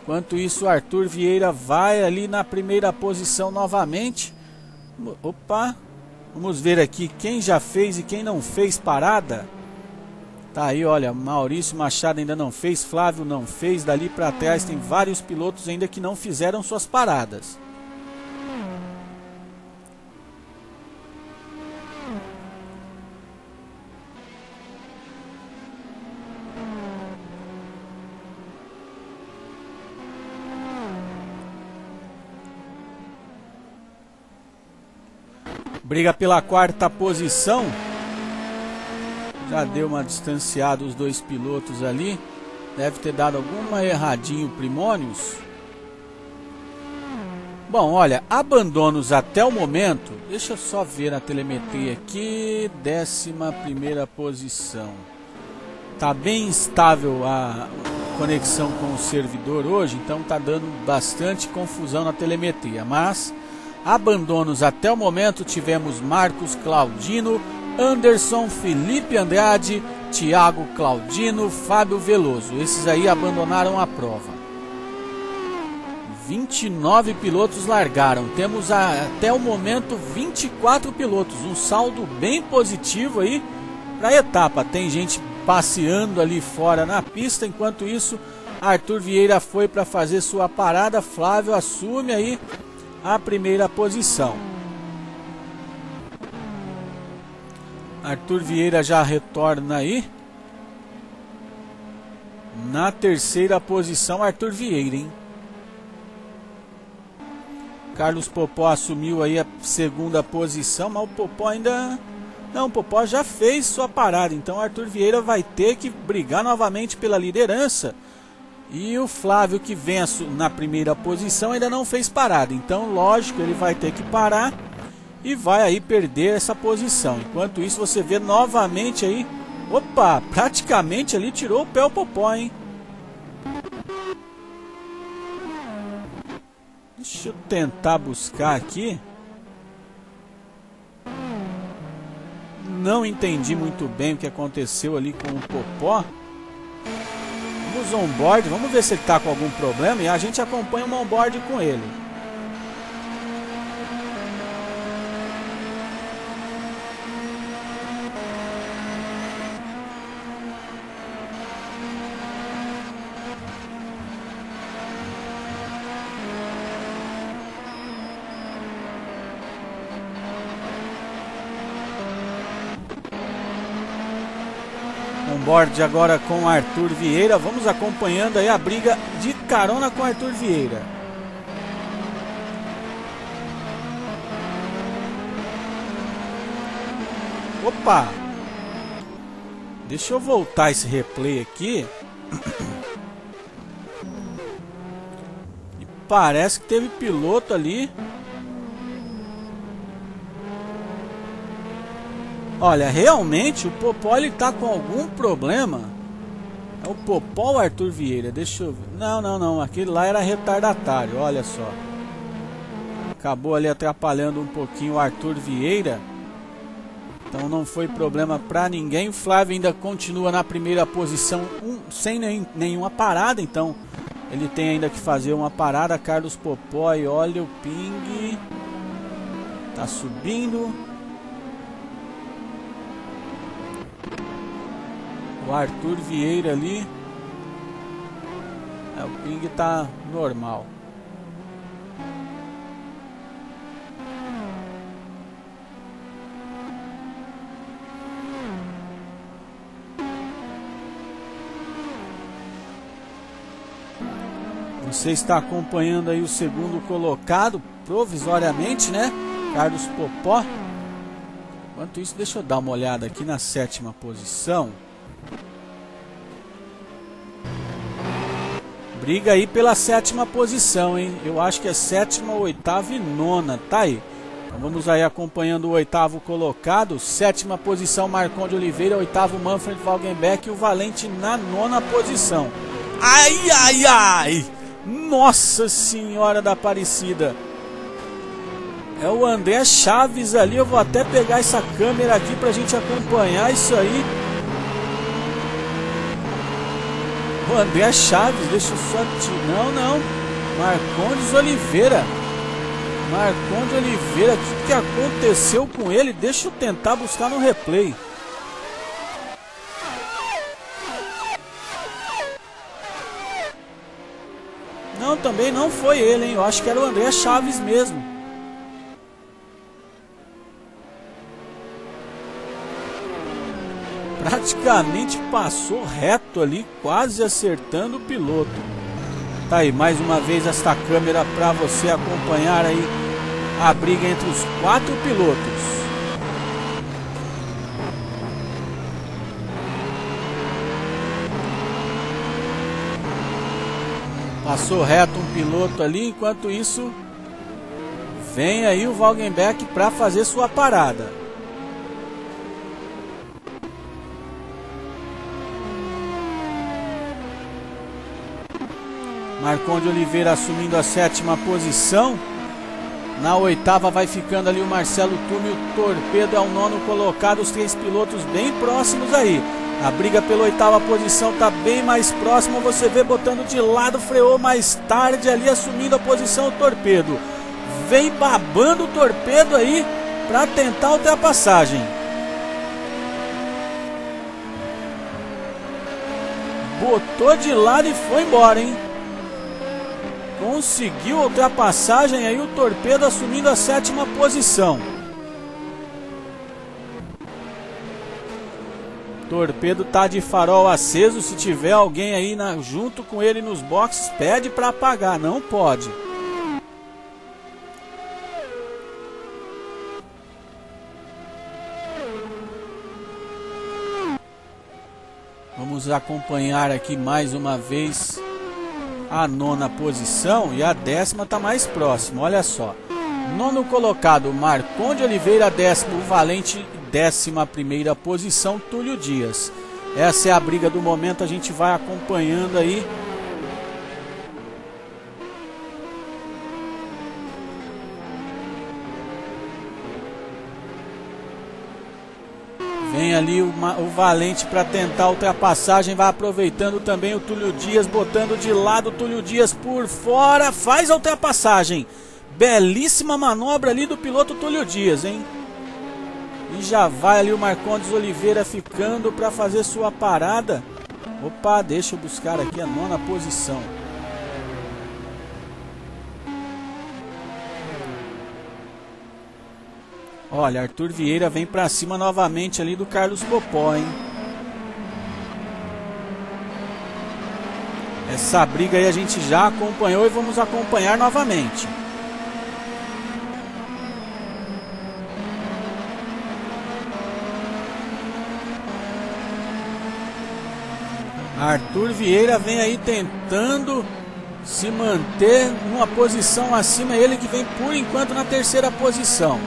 Enquanto isso, Arthur Vieira vai ali na primeira posição novamente. Opa, vamos ver aqui quem já fez e quem não fez parada. Tá aí, olha, Maurício Machado ainda não fez, Flávio não fez, dali para trás tem vários pilotos ainda que não fizeram suas paradas. Briga pela quarta posição. Já deu uma distanciada os dois pilotos ali. Deve ter dado alguma erradinho Primônios. Bom, olha, abandonos até o momento. Deixa eu só ver a telemetria aqui. Décima primeira posição. Tá bem estável a conexão com o servidor hoje, então tá dando bastante confusão na telemetria. Mas abandonos até o momento tivemos Marcos Claudino, Anderson, Felipe Andrade, Thiago Claudino, Fábio Veloso. Esses aí abandonaram a prova. 29 pilotos largaram. Temos até o momento 24 pilotos, um saldo bem positivo aí para a etapa. Tem gente passeando ali fora na pista, enquanto isso Arthur Vieira foi para fazer sua parada, Flávio assume aí a primeira posição. Arthur Vieira já retorna aí. Na terceira posição, Arthur Vieira, hein? Carlos Popó assumiu aí a segunda posição, mas o Popó ainda... Não, o Popó já fez sua parada, então Arthur Vieira vai ter que brigar novamente pela liderança e o Flávio, que vem na primeira posição, ainda não fez parada. Então, lógico, ele vai ter que parar e vai aí perder essa posição. Enquanto isso, você vê novamente aí. Opa, praticamente ali tirou o pé o popó, hein? Deixa eu tentar buscar aqui. Não entendi muito bem o que aconteceu ali com o popó. Vamos on-board, vamos ver se ele está com algum problema e a gente acompanha o on-board com ele. Board agora com Arthur Vieira. Vamos acompanhando aí a briga de carona com Arthur Vieira. Opa! Deixa eu voltar esse replay aqui. E parece que teve piloto ali Olha, realmente o Popó ele tá com algum problema. É o Popó ou Arthur Vieira? Deixa eu ver. Não, não, não. Aquele lá era retardatário, olha só. Acabou ali atrapalhando um pouquinho o Arthur Vieira. Então não foi problema para ninguém. O Flávio ainda continua na primeira posição um, sem nem, nenhuma parada. Então ele tem ainda que fazer uma parada. Carlos Popó e olha o ping. Tá subindo. O Arthur Vieira ali. É, o ping tá normal. Você está acompanhando aí o segundo colocado, provisoriamente, né? Carlos Popó. Enquanto isso, deixa eu dar uma olhada aqui na sétima posição. Briga aí pela sétima posição, hein? Eu acho que é sétima, oitava e nona, tá aí. Então vamos aí acompanhando o oitavo colocado. Sétima posição, Marcon de Oliveira. Oitavo, Manfred Walgenbeck. E o Valente na nona posição. Ai, ai, ai! Nossa Senhora da Aparecida! É o André Chaves ali. Eu vou até pegar essa câmera aqui pra gente acompanhar isso aí. André Chaves, deixa eu só te... Não, não. Marcondes Oliveira. Marcondes Oliveira, o que aconteceu com ele? Deixa eu tentar buscar no replay. Não, também não foi ele, hein? Eu acho que era o André Chaves mesmo. Praticamente passou reto ali, quase acertando o piloto. Tá aí, mais uma vez esta câmera para você acompanhar aí a briga entre os quatro pilotos. Passou reto um piloto ali, enquanto isso vem aí o Valgenbeck para fazer sua parada. Marconde Oliveira assumindo a sétima posição. Na oitava vai ficando ali o Marcelo Tume, o Torpedo é o nono colocado, os três pilotos bem próximos aí. A briga pela oitava posição está bem mais próxima, você vê botando de lado, freou mais tarde ali, assumindo a posição o Torpedo. Vem babando o Torpedo aí para tentar ultrapassagem. Botou de lado e foi embora, hein? Conseguiu ultrapassagem aí o Torpedo assumindo a sétima posição. Torpedo tá de farol aceso, se tiver alguém aí na, junto com ele nos boxes, pede para apagar, não pode. Vamos acompanhar aqui mais uma vez a nona posição e a décima está mais próxima. Olha só. Nono colocado, Marconde Oliveira, décimo, Valente, décima primeira posição, Túlio Dias. Essa é a briga do momento, a gente vai acompanhando aí Vem ali o, Valente para tentar a ultrapassagem, vai aproveitando também o Túlio Dias, botando de lado o Túlio Dias por fora, faz a ultrapassagem. Belíssima manobra ali do piloto Túlio Dias, hein? E já vai ali o Marcondes Oliveira ficando para fazer sua parada. Opa, deixa eu buscar aqui a nona posição. Olha, Arthur Vieira vem para cima novamente ali do Carlos Popó, hein? Essa briga aí a gente já acompanhou e vamos acompanhar novamente. Arthur Vieira vem aí tentando se manter numa posição acima, ele que vem por enquanto na terceira posição.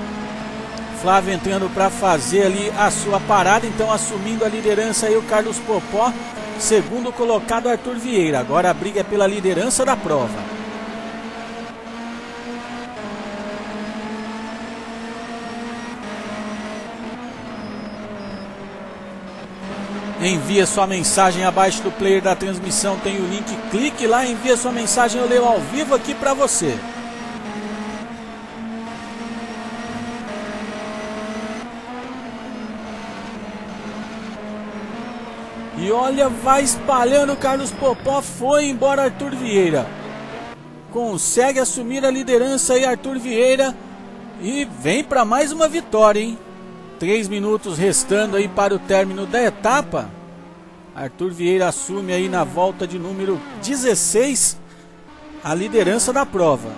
Flávio entrando para fazer ali a sua parada, então assumindo a liderança aí o Carlos Popó, segundo colocado Arthur Vieira. Agora a briga é pela liderança da prova. Envia sua mensagem abaixo do player da transmissão, tem o link, clique lá, envia sua mensagem, eu leio ao vivo aqui para você. E olha, vai espalhando Carlos Popó, foi embora Arthur Vieira. Consegue assumir a liderança aí Arthur Vieira e vem para mais uma vitória, hein? Três minutos restando aí para o término da etapa. Arthur Vieira assume aí na volta de número 16 a liderança da prova.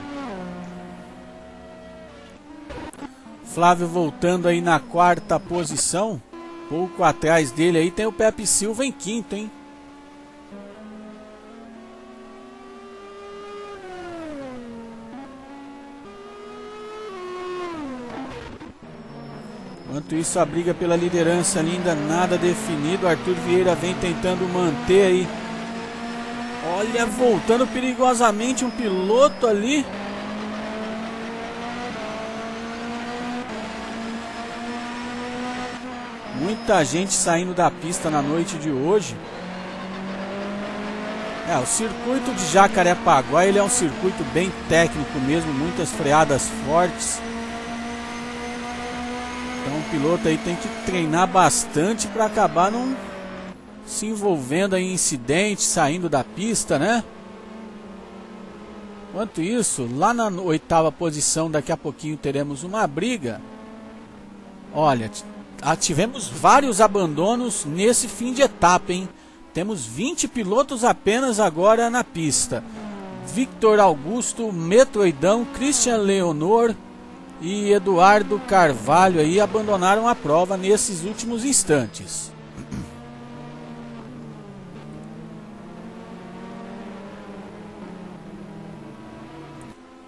Flávio voltando aí na quarta posição. Pouco atrás dele aí tem o Pepe Silva em quinto, hein? Enquanto isso, a briga pela liderança ainda nada definido. Arthur Vieira vem tentando manter aí. Olha, voltando perigosamente um piloto ali. Muita gente saindo da pista na noite de hoje. É, o circuito de Jacarepaguá ele é um circuito bem técnico mesmo, muitas freadas fortes. Então o piloto aí tem que treinar bastante para acabar não se envolvendo em incidentes, saindo da pista, né? Enquanto isso, lá na oitava posição, daqui a pouquinho teremos uma briga. Olha, ah, tivemos vários abandonos nesse fim de etapa, hein? Temos 20 pilotos apenas agora na pista. Victor Augusto, Metroidão, Christian Leonor e Eduardo Carvalho aí abandonaram a prova nesses últimos instantes.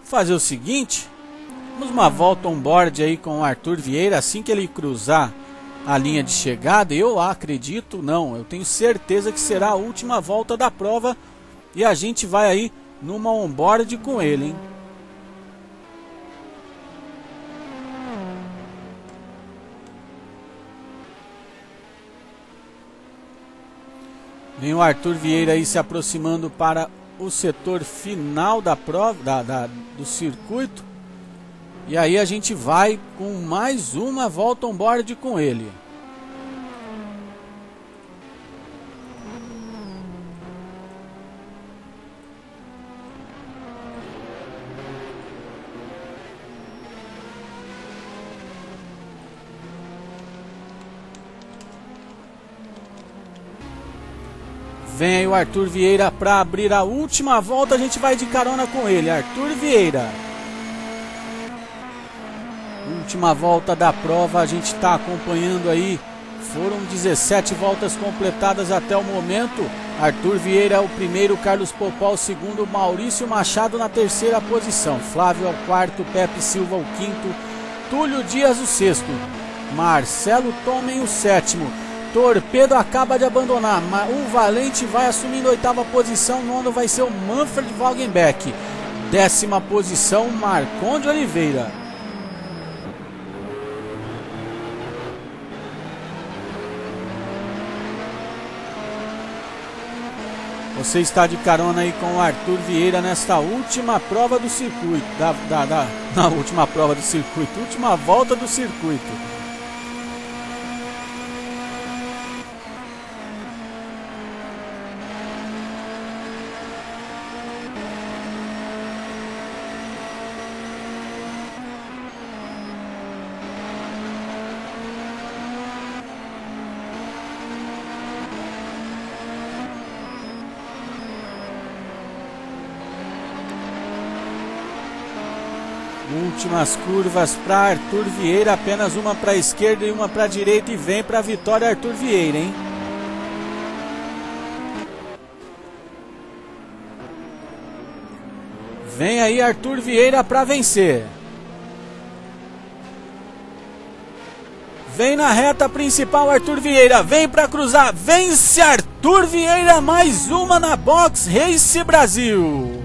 Fazer o seguinte, vamos uma volta on board aí com o Arthur Vieira assim que ele cruzar a linha de chegada, eu acredito, não, eu tenho certeza que será a última volta da prova e a gente vai aí numa onboard com ele, hein? Vem o Arthur Vieira aí se aproximando para o setor final da prova, da, da, do circuito. E aí a gente vai com mais uma volta on board com ele. Vem aí o Arthur Vieira para abrir a última volta. A gente vai de carona com ele. Arthur Vieira última volta da prova, a gente está acompanhando aí. Foram 17 voltas completadas até o momento. Arthur Vieira é o primeiro, Carlos Popó o segundo, Maurício Machado na terceira posição, Flávio o quarto, Pepe Silva o quinto, Túlio Dias o sexto, Marcelo Tomen o sétimo. Torpedo acaba de abandonar. O Valente vai assumindo a oitava posição. Nono vai ser o Manfred Wagenbeck. Décima posição, Marconde Oliveira. Você está de carona aí com o Arthur Vieira nesta última prova do circuito. Da, da, da, na última prova do circuito, última volta do circuito. Últimas curvas para Arthur Vieira, apenas uma para a esquerda e uma para a direita e vem para a vitória Arthur Vieira, hein? Vem aí Arthur Vieira para vencer. Vem na reta principal Arthur Vieira, vem para cruzar, vence Arthur Vieira mais uma na Box Race Brasil.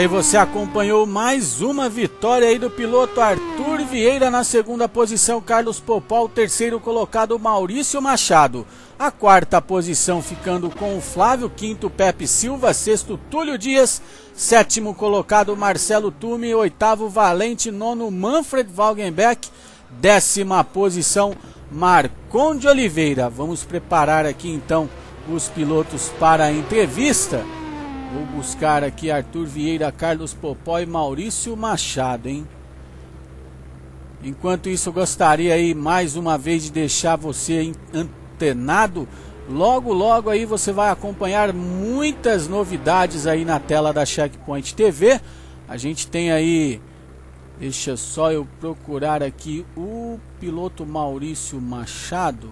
Aí você acompanhou mais uma vitória aí do piloto Arthur Vieira na segunda posição, Carlos Popó, o terceiro colocado Maurício Machado. A quarta posição ficando com o Flávio, quinto Pepe Silva, sexto Túlio Dias, sétimo colocado Marcelo Tume, oitavo Valente, nono Manfred Wagenbeck, décima posição Marconde Oliveira. Vamos preparar aqui então os pilotos para a entrevista. Vou buscar aqui Arthur Vieira, Carlos Popó e Maurício Machado, hein? Enquanto isso, gostaria aí mais uma vez de deixar você antenado. Logo, logo aí você vai acompanhar muitas novidades aí na tela da Checkpoint TV. A gente tem aí, deixa só eu procurar aqui o piloto Maurício Machado.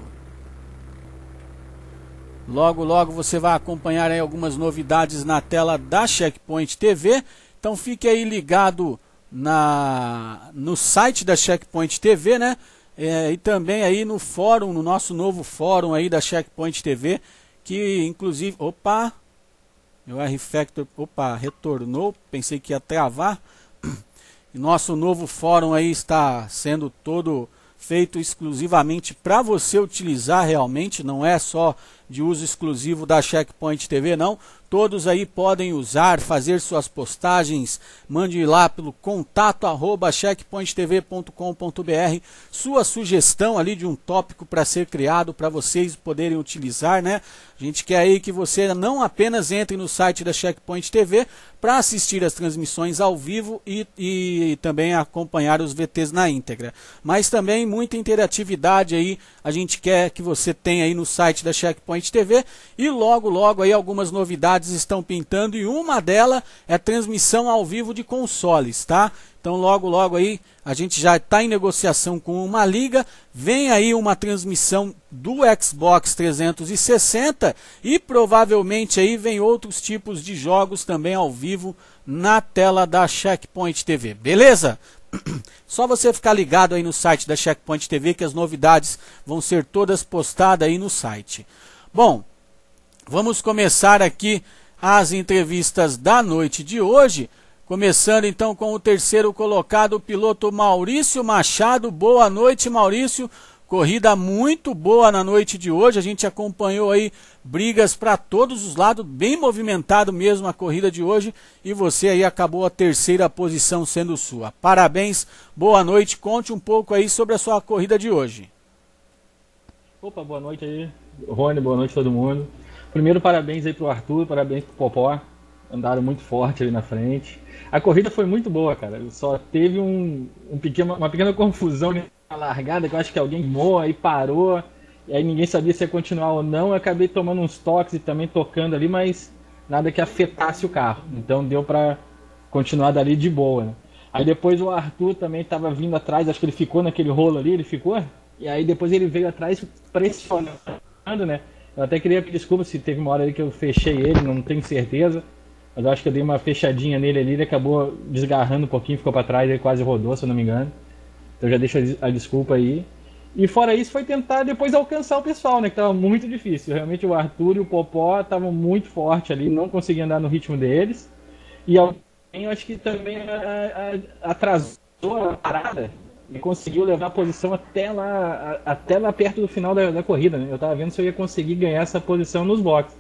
Logo, logo você vai acompanhar aí algumas novidades na tela da Checkpoint TV. Então fique aí ligado na, no site da Checkpoint TV, né? É, e também aí no fórum, no nosso novo fórum aí da Checkpoint TV, que inclusive, opa, meu R-Factor, opa, retornou, pensei que ia travar. Nosso novo fórum aí está sendo todo feito exclusivamente para você utilizar realmente, não é só de uso exclusivo da Checkpoint TV, não. Todos aí podem usar, fazer suas postagens, mande lá pelo contato arroba checkpointtv.com.br sua sugestão ali de um tópico para ser criado para vocês poderem utilizar, né? A gente quer aí que você não apenas entre no site da Checkpoint TV para assistir as transmissões ao vivo e, e também acompanhar os VTs na íntegra, mas também muita interatividade aí a gente quer que você tenha aí no site da Checkpoint TV e logo logo aí algumas novidades novidades estão pintando e uma delas é transmissão ao vivo de consoles, tá? Então logo logo aí a gente já está em negociação com uma liga, vem aí uma transmissão do Xbox 360 e provavelmente aí vem outros tipos de jogos também ao vivo na tela da Checkpoint TV, beleza? Só você ficar ligado aí no site da Checkpoint TV que as novidades vão ser todas postadas aí no site. Bom, Vamos começar aqui as entrevistas da noite de hoje. Começando então com o terceiro colocado, o piloto Maurício Machado. Boa noite, Maurício. Corrida muito boa na noite de hoje. A gente acompanhou aí brigas para todos os lados, bem movimentado mesmo a corrida de hoje. E você aí acabou a terceira posição sendo sua. Parabéns, boa noite. Conte um pouco aí sobre a sua corrida de hoje.
Opa, boa noite aí, Rony, boa noite todo mundo. Primeiro, parabéns aí pro Arthur, parabéns pro Popó. Andaram muito forte ali na frente. A corrida foi muito boa, cara. Só teve um, um pequeno, uma pequena confusão na largada, que eu acho que alguém moa e parou. E aí ninguém sabia se ia continuar ou não. Eu acabei tomando uns toques e também tocando ali, mas nada que afetasse o carro. Então deu pra continuar dali de boa. Né? Aí depois o Arthur também estava vindo atrás, acho que ele ficou naquele rolo ali, ele ficou. E aí depois ele veio atrás pressionando, né? Eu até queria pedir desculpa se teve uma hora ali que eu fechei ele, não tenho certeza. Mas eu acho que eu dei uma fechadinha nele ali, ele acabou desgarrando um pouquinho, ficou para trás, ele quase rodou, se eu não me engano. Então já deixo a desculpa aí. E fora isso, foi tentar depois alcançar o pessoal, né? Que tava muito difícil. Realmente o Arthur e o Popó estavam muito fortes ali, não conseguiam andar no ritmo deles. E alguém, eu acho que também atrasou a parada e conseguiu levar a posição até lá, até lá perto do final da, da corrida. Né? Eu estava vendo se eu ia conseguir ganhar essa posição nos boxes.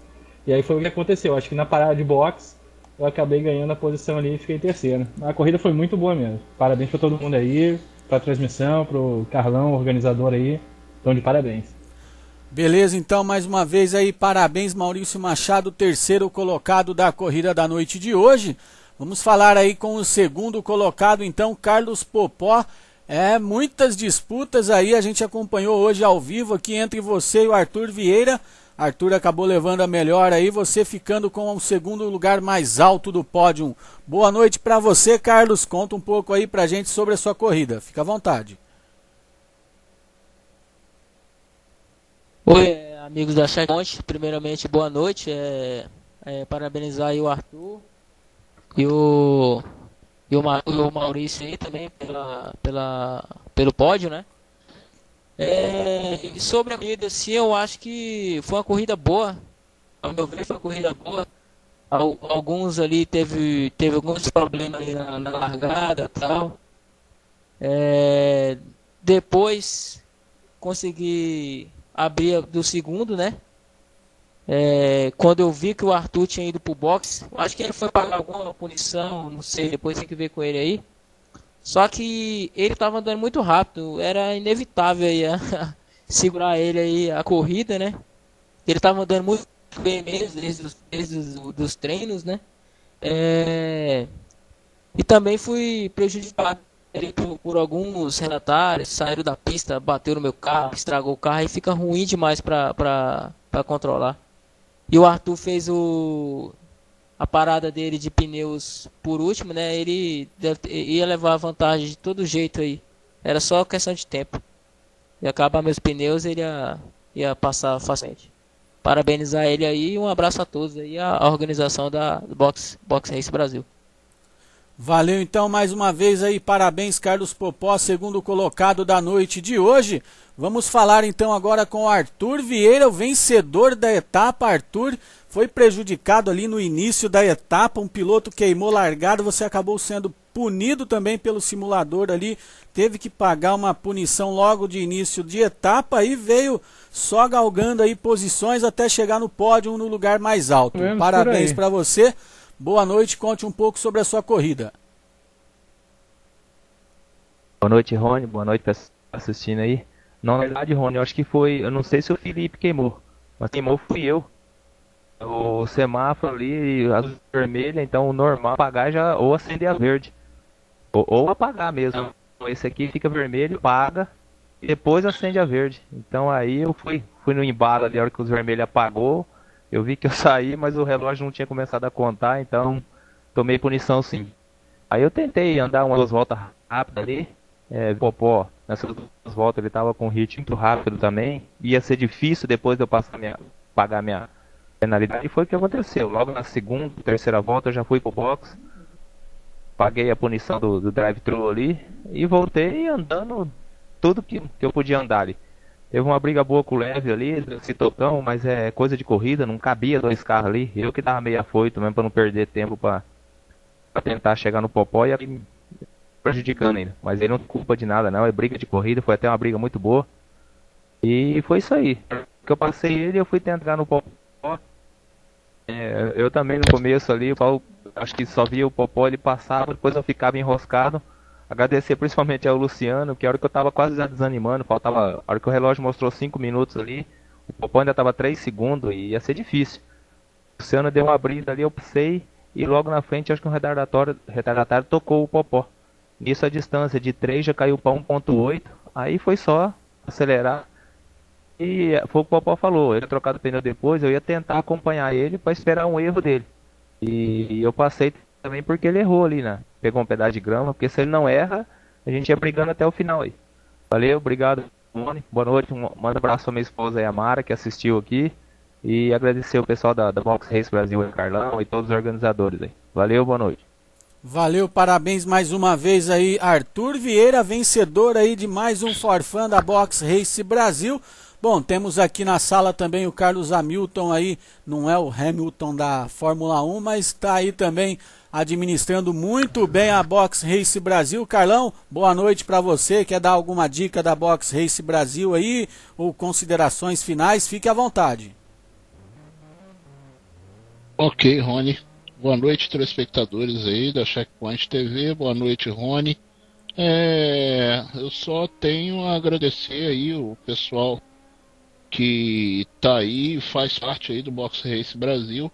E aí foi o que aconteceu. Acho que na parada de box eu acabei ganhando a posição ali e fiquei terceiro. A corrida foi muito boa mesmo. Parabéns para todo mundo aí, para a transmissão, para o Carlão, organizador aí. Então de parabéns.
Beleza, então mais uma vez aí, parabéns Maurício Machado, terceiro colocado da corrida da noite de hoje. Vamos falar aí com o segundo colocado, então, Carlos Popó. É, muitas disputas aí a gente acompanhou hoje ao vivo aqui entre você e o Arthur Vieira. Arthur acabou levando a melhor aí, você ficando com o segundo lugar mais alto do pódio. Boa noite para você, Carlos. Conta um pouco aí pra gente sobre a sua corrida. Fica à vontade.
Oi, amigos da Checkpoint. Primeiramente, boa noite. É, é, parabenizar aí o Arthur e o e o, Ma, o Maurício aí também pela, pela, pelo pódio, né? É, sobre a corrida, sim, eu acho que foi uma corrida boa. Ao meu ver, foi uma corrida boa. alguns ali teve, teve alguns problemas ali na, na largada tal. É, depois consegui abrir do segundo, né? É, quando eu vi que o Arthur tinha ido pro box, acho que ele foi pagar alguma punição, não sei, depois tem que ver com ele aí. Só que ele estava andando muito rápido, era inevitável aí a, segurar ele aí a corrida, né? Ele estava andando muito bem mesmo desde os, desde os dos treinos, né? É... E também fui prejudicado por, por, alguns relatários, saíram da pista, bateu no meu carro, estragou o carro e fica ruim demais para controlar. E o Arthur fez o a parada dele de pneus por último, né? Ele ia levar vantagem de todo jeito aí. Era só questão de tempo. E acabar meus pneus, ele ia, ia passar facilmente. Parabenizar ele aí e um abraço a todos aí, a organização da Box, Box Race Brasil.
Valeu então mais uma vez aí, parabéns Carlos Popó, segundo colocado da noite de hoje. Vamos falar então agora com Arthur Vieira, o vencedor da etapa. Arthur foi prejudicado ali no início da etapa, um piloto queimou largada, você acabou sendo punido também pelo simulador ali, teve que pagar uma punição logo de início de etapa e veio só galgando aí posições até chegar no pódio no lugar mais alto. Parabéns para você. Boa noite, conte um pouco sobre a sua corrida.
Boa noite, Rony. Boa noite para assistindo aí. Na verdade, Rony, eu acho que foi. Eu não sei se o Felipe queimou, mas queimou fui eu. O semáforo ali, azul vermelha, então o normal apagar já ou acender a verde. Ou, ou apagar mesmo. Esse aqui fica vermelho, paga e depois acende a verde. Então aí eu fui, fui no embalo ali, a hora que os vermelhos apagou. Eu vi que eu saí, mas o relógio não tinha começado a contar, então tomei punição sim. Aí eu tentei andar umas voltas rápidas ali. É, Popó, nessas duas voltas ele tava com um ritmo muito rápido também. Ia ser difícil depois de eu passar minha, pagar minha penalidade. E foi o que aconteceu. Logo na segunda, terceira volta eu já fui pro box. Paguei a punição do, do drive-thru ali. E voltei andando tudo que, que eu podia andar ali. Teve uma briga boa com o Leve ali, esse tocão, mas é coisa de corrida, não cabia dois carros ali. Eu que tava meio afoito mesmo pra não perder tempo pra, pra tentar chegar no Popó e ali prejudicando ainda. Mas ele não culpa de nada não, é briga de corrida, foi até uma briga muito boa. E foi isso aí. Que eu passei ele eu fui tentar no Popó. É, eu também no começo ali, eu acho que só via o Popó, ele passava, depois eu ficava enroscado. Agradecer principalmente ao Luciano, que a hora que eu tava quase desanimando, faltava. A hora que o relógio mostrou 5 minutos ali, o Popó ainda tava 3 segundos e ia ser difícil. O Luciano deu uma brisa ali, eu passei e logo na frente acho que um retardatório, retardatário tocou o Popó. Nisso a distância de 3 já caiu para 1.8, aí foi só acelerar. E foi o que o Popó falou, ele ia trocar o pneu depois, eu ia tentar acompanhar ele para esperar um erro dele. E eu passei também porque ele errou ali, né? Pegou um pedaço de grama, porque se ele não erra, a gente ia brigando até o final aí. Valeu, obrigado, Mone. Boa noite, um, manda um abraço pra minha esposa aí, a Mara, que assistiu aqui. E agradecer o pessoal da, da Box Race Brasil, o Carlão, e todos os organizadores aí. Valeu, boa noite.
Valeu, parabéns mais uma vez aí, Arthur Vieira, vencedor aí de mais um forfã da Box Race Brasil. Bom, temos aqui na sala também o Carlos Hamilton aí, não é o Hamilton da Fórmula 1, mas está aí também administrando muito bem a Box Race Brasil. Carlão, boa noite para você. Quer dar alguma dica da Box Race Brasil aí ou considerações finais? Fique à vontade.
Ok, Rony. Boa noite, telespectadores aí da Checkpoint TV. Boa noite, Rony. É, eu só tenho a agradecer aí o pessoal que tá aí, faz parte aí do Box Race Brasil.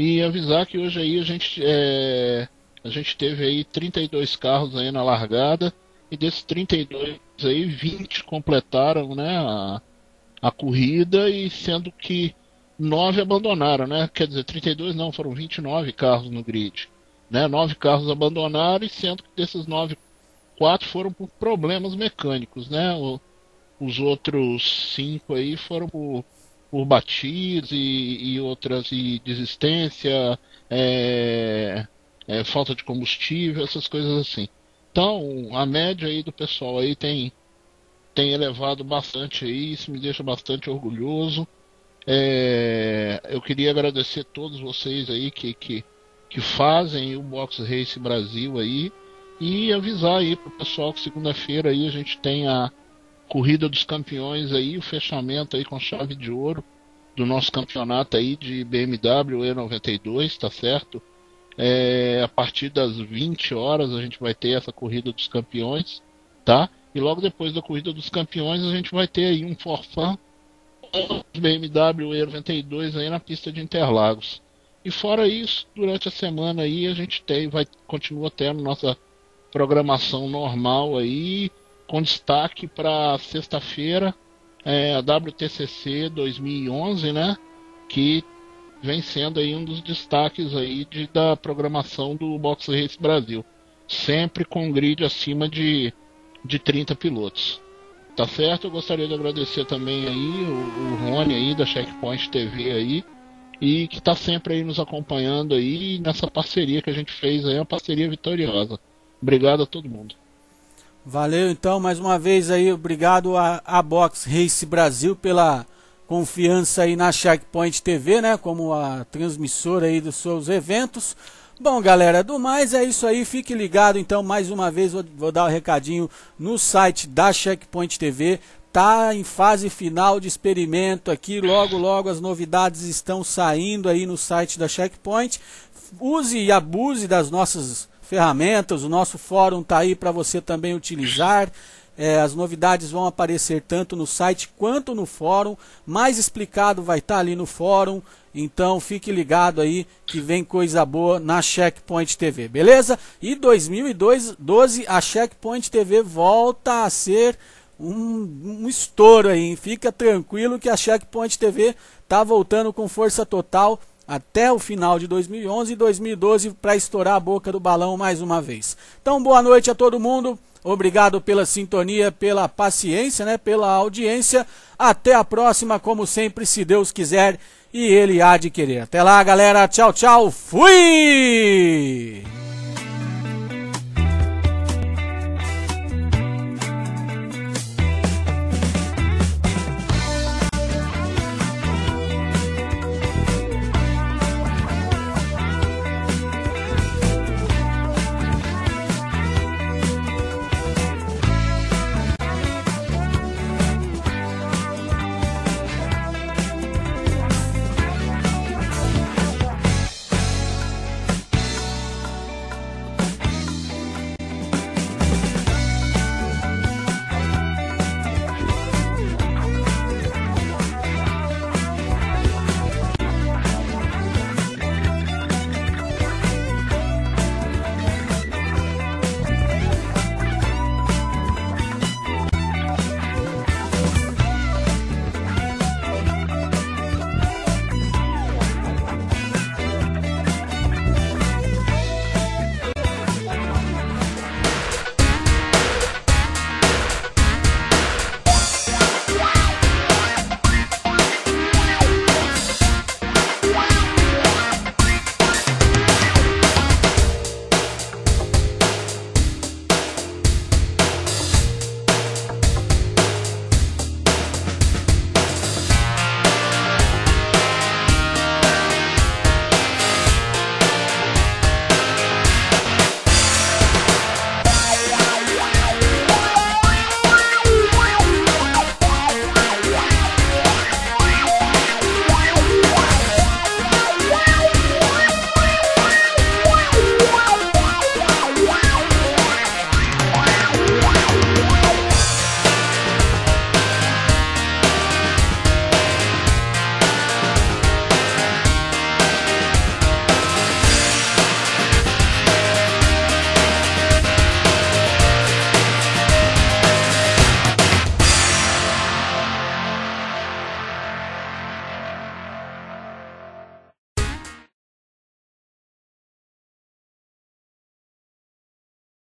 E avisar que hoje aí a gente, é, a gente teve aí 32 carros aí na largada. E desses 32 aí, 20 completaram né, a, a corrida e sendo que 9 abandonaram, né? Quer dizer, 32 não, foram 29 carros no grid. Né? 9 carros abandonaram e sendo que desses 9, 4 foram por problemas mecânicos, né? O, os outros cinco aí foram por, por batidas e, e outras e desistência, é, é, falta de combustível, essas coisas assim. Então, a média aí do pessoal aí tem, tem elevado bastante aí, isso me deixa bastante orgulhoso. É, eu queria agradecer a todos vocês aí que, que, que fazem o Box Race Brasil aí e avisar aí pro pessoal que segunda-feira aí a gente tem a Corrida dos Campeões aí, o fechamento aí com chave de ouro do nosso campeonato aí de BMW E92, tá certo? É, a partir das 20 horas a gente vai ter essa Corrida dos Campeões, tá? E logo depois da Corrida dos Campeões a gente vai ter aí um forfã BMW E92 aí na pista de Interlagos. E fora isso, durante a semana aí a gente tem, vai continua tendo nossa programação normal aí, com destaque para sexta-feira, é, a WTCC 2011, né? Que vem sendo aí um dos destaques aí de, da programação do Box Race Brasil. Sempre com grid acima de, de 30 pilotos. Tá certo? Eu gostaria de agradecer também aí o, o Rony aí da Checkpoint TV aí e que está sempre aí nos acompanhando aí nessa parceria que a gente fez aí, uma parceria vitoriosa. Obrigado a todo mundo.
Valeu então mais uma vez aí, obrigado a, a Box Race Brasil pela confiança aí na Checkpoint TV, né, como a transmissora aí dos seus eventos. Bom, galera, do mais é isso aí. Fique ligado então, mais uma vez vou, vou dar o um recadinho no site da Checkpoint TV. Tá em fase final de experimento aqui, logo logo as novidades estão saindo aí no site da Checkpoint. Use e abuse das nossas ferramentas. O nosso fórum está aí para você também utilizar. É, as novidades vão aparecer tanto no site quanto no fórum. Mais explicado vai estar tá ali no fórum. Então fique ligado aí que vem coisa boa na Checkpoint TV, beleza? E 2012 a Checkpoint TV volta a ser um, um estouro aí. Fica tranquilo que a Checkpoint TV tá voltando com força total até o final de 2011 e 2012 para estourar a boca do balão mais uma vez. Então, boa noite a todo mundo. Obrigado pela sintonia, pela paciência, né, pela audiência. Até a próxima, como sempre, se Deus quiser e ele há de querer. Até lá, galera. Tchau, tchau. Fui!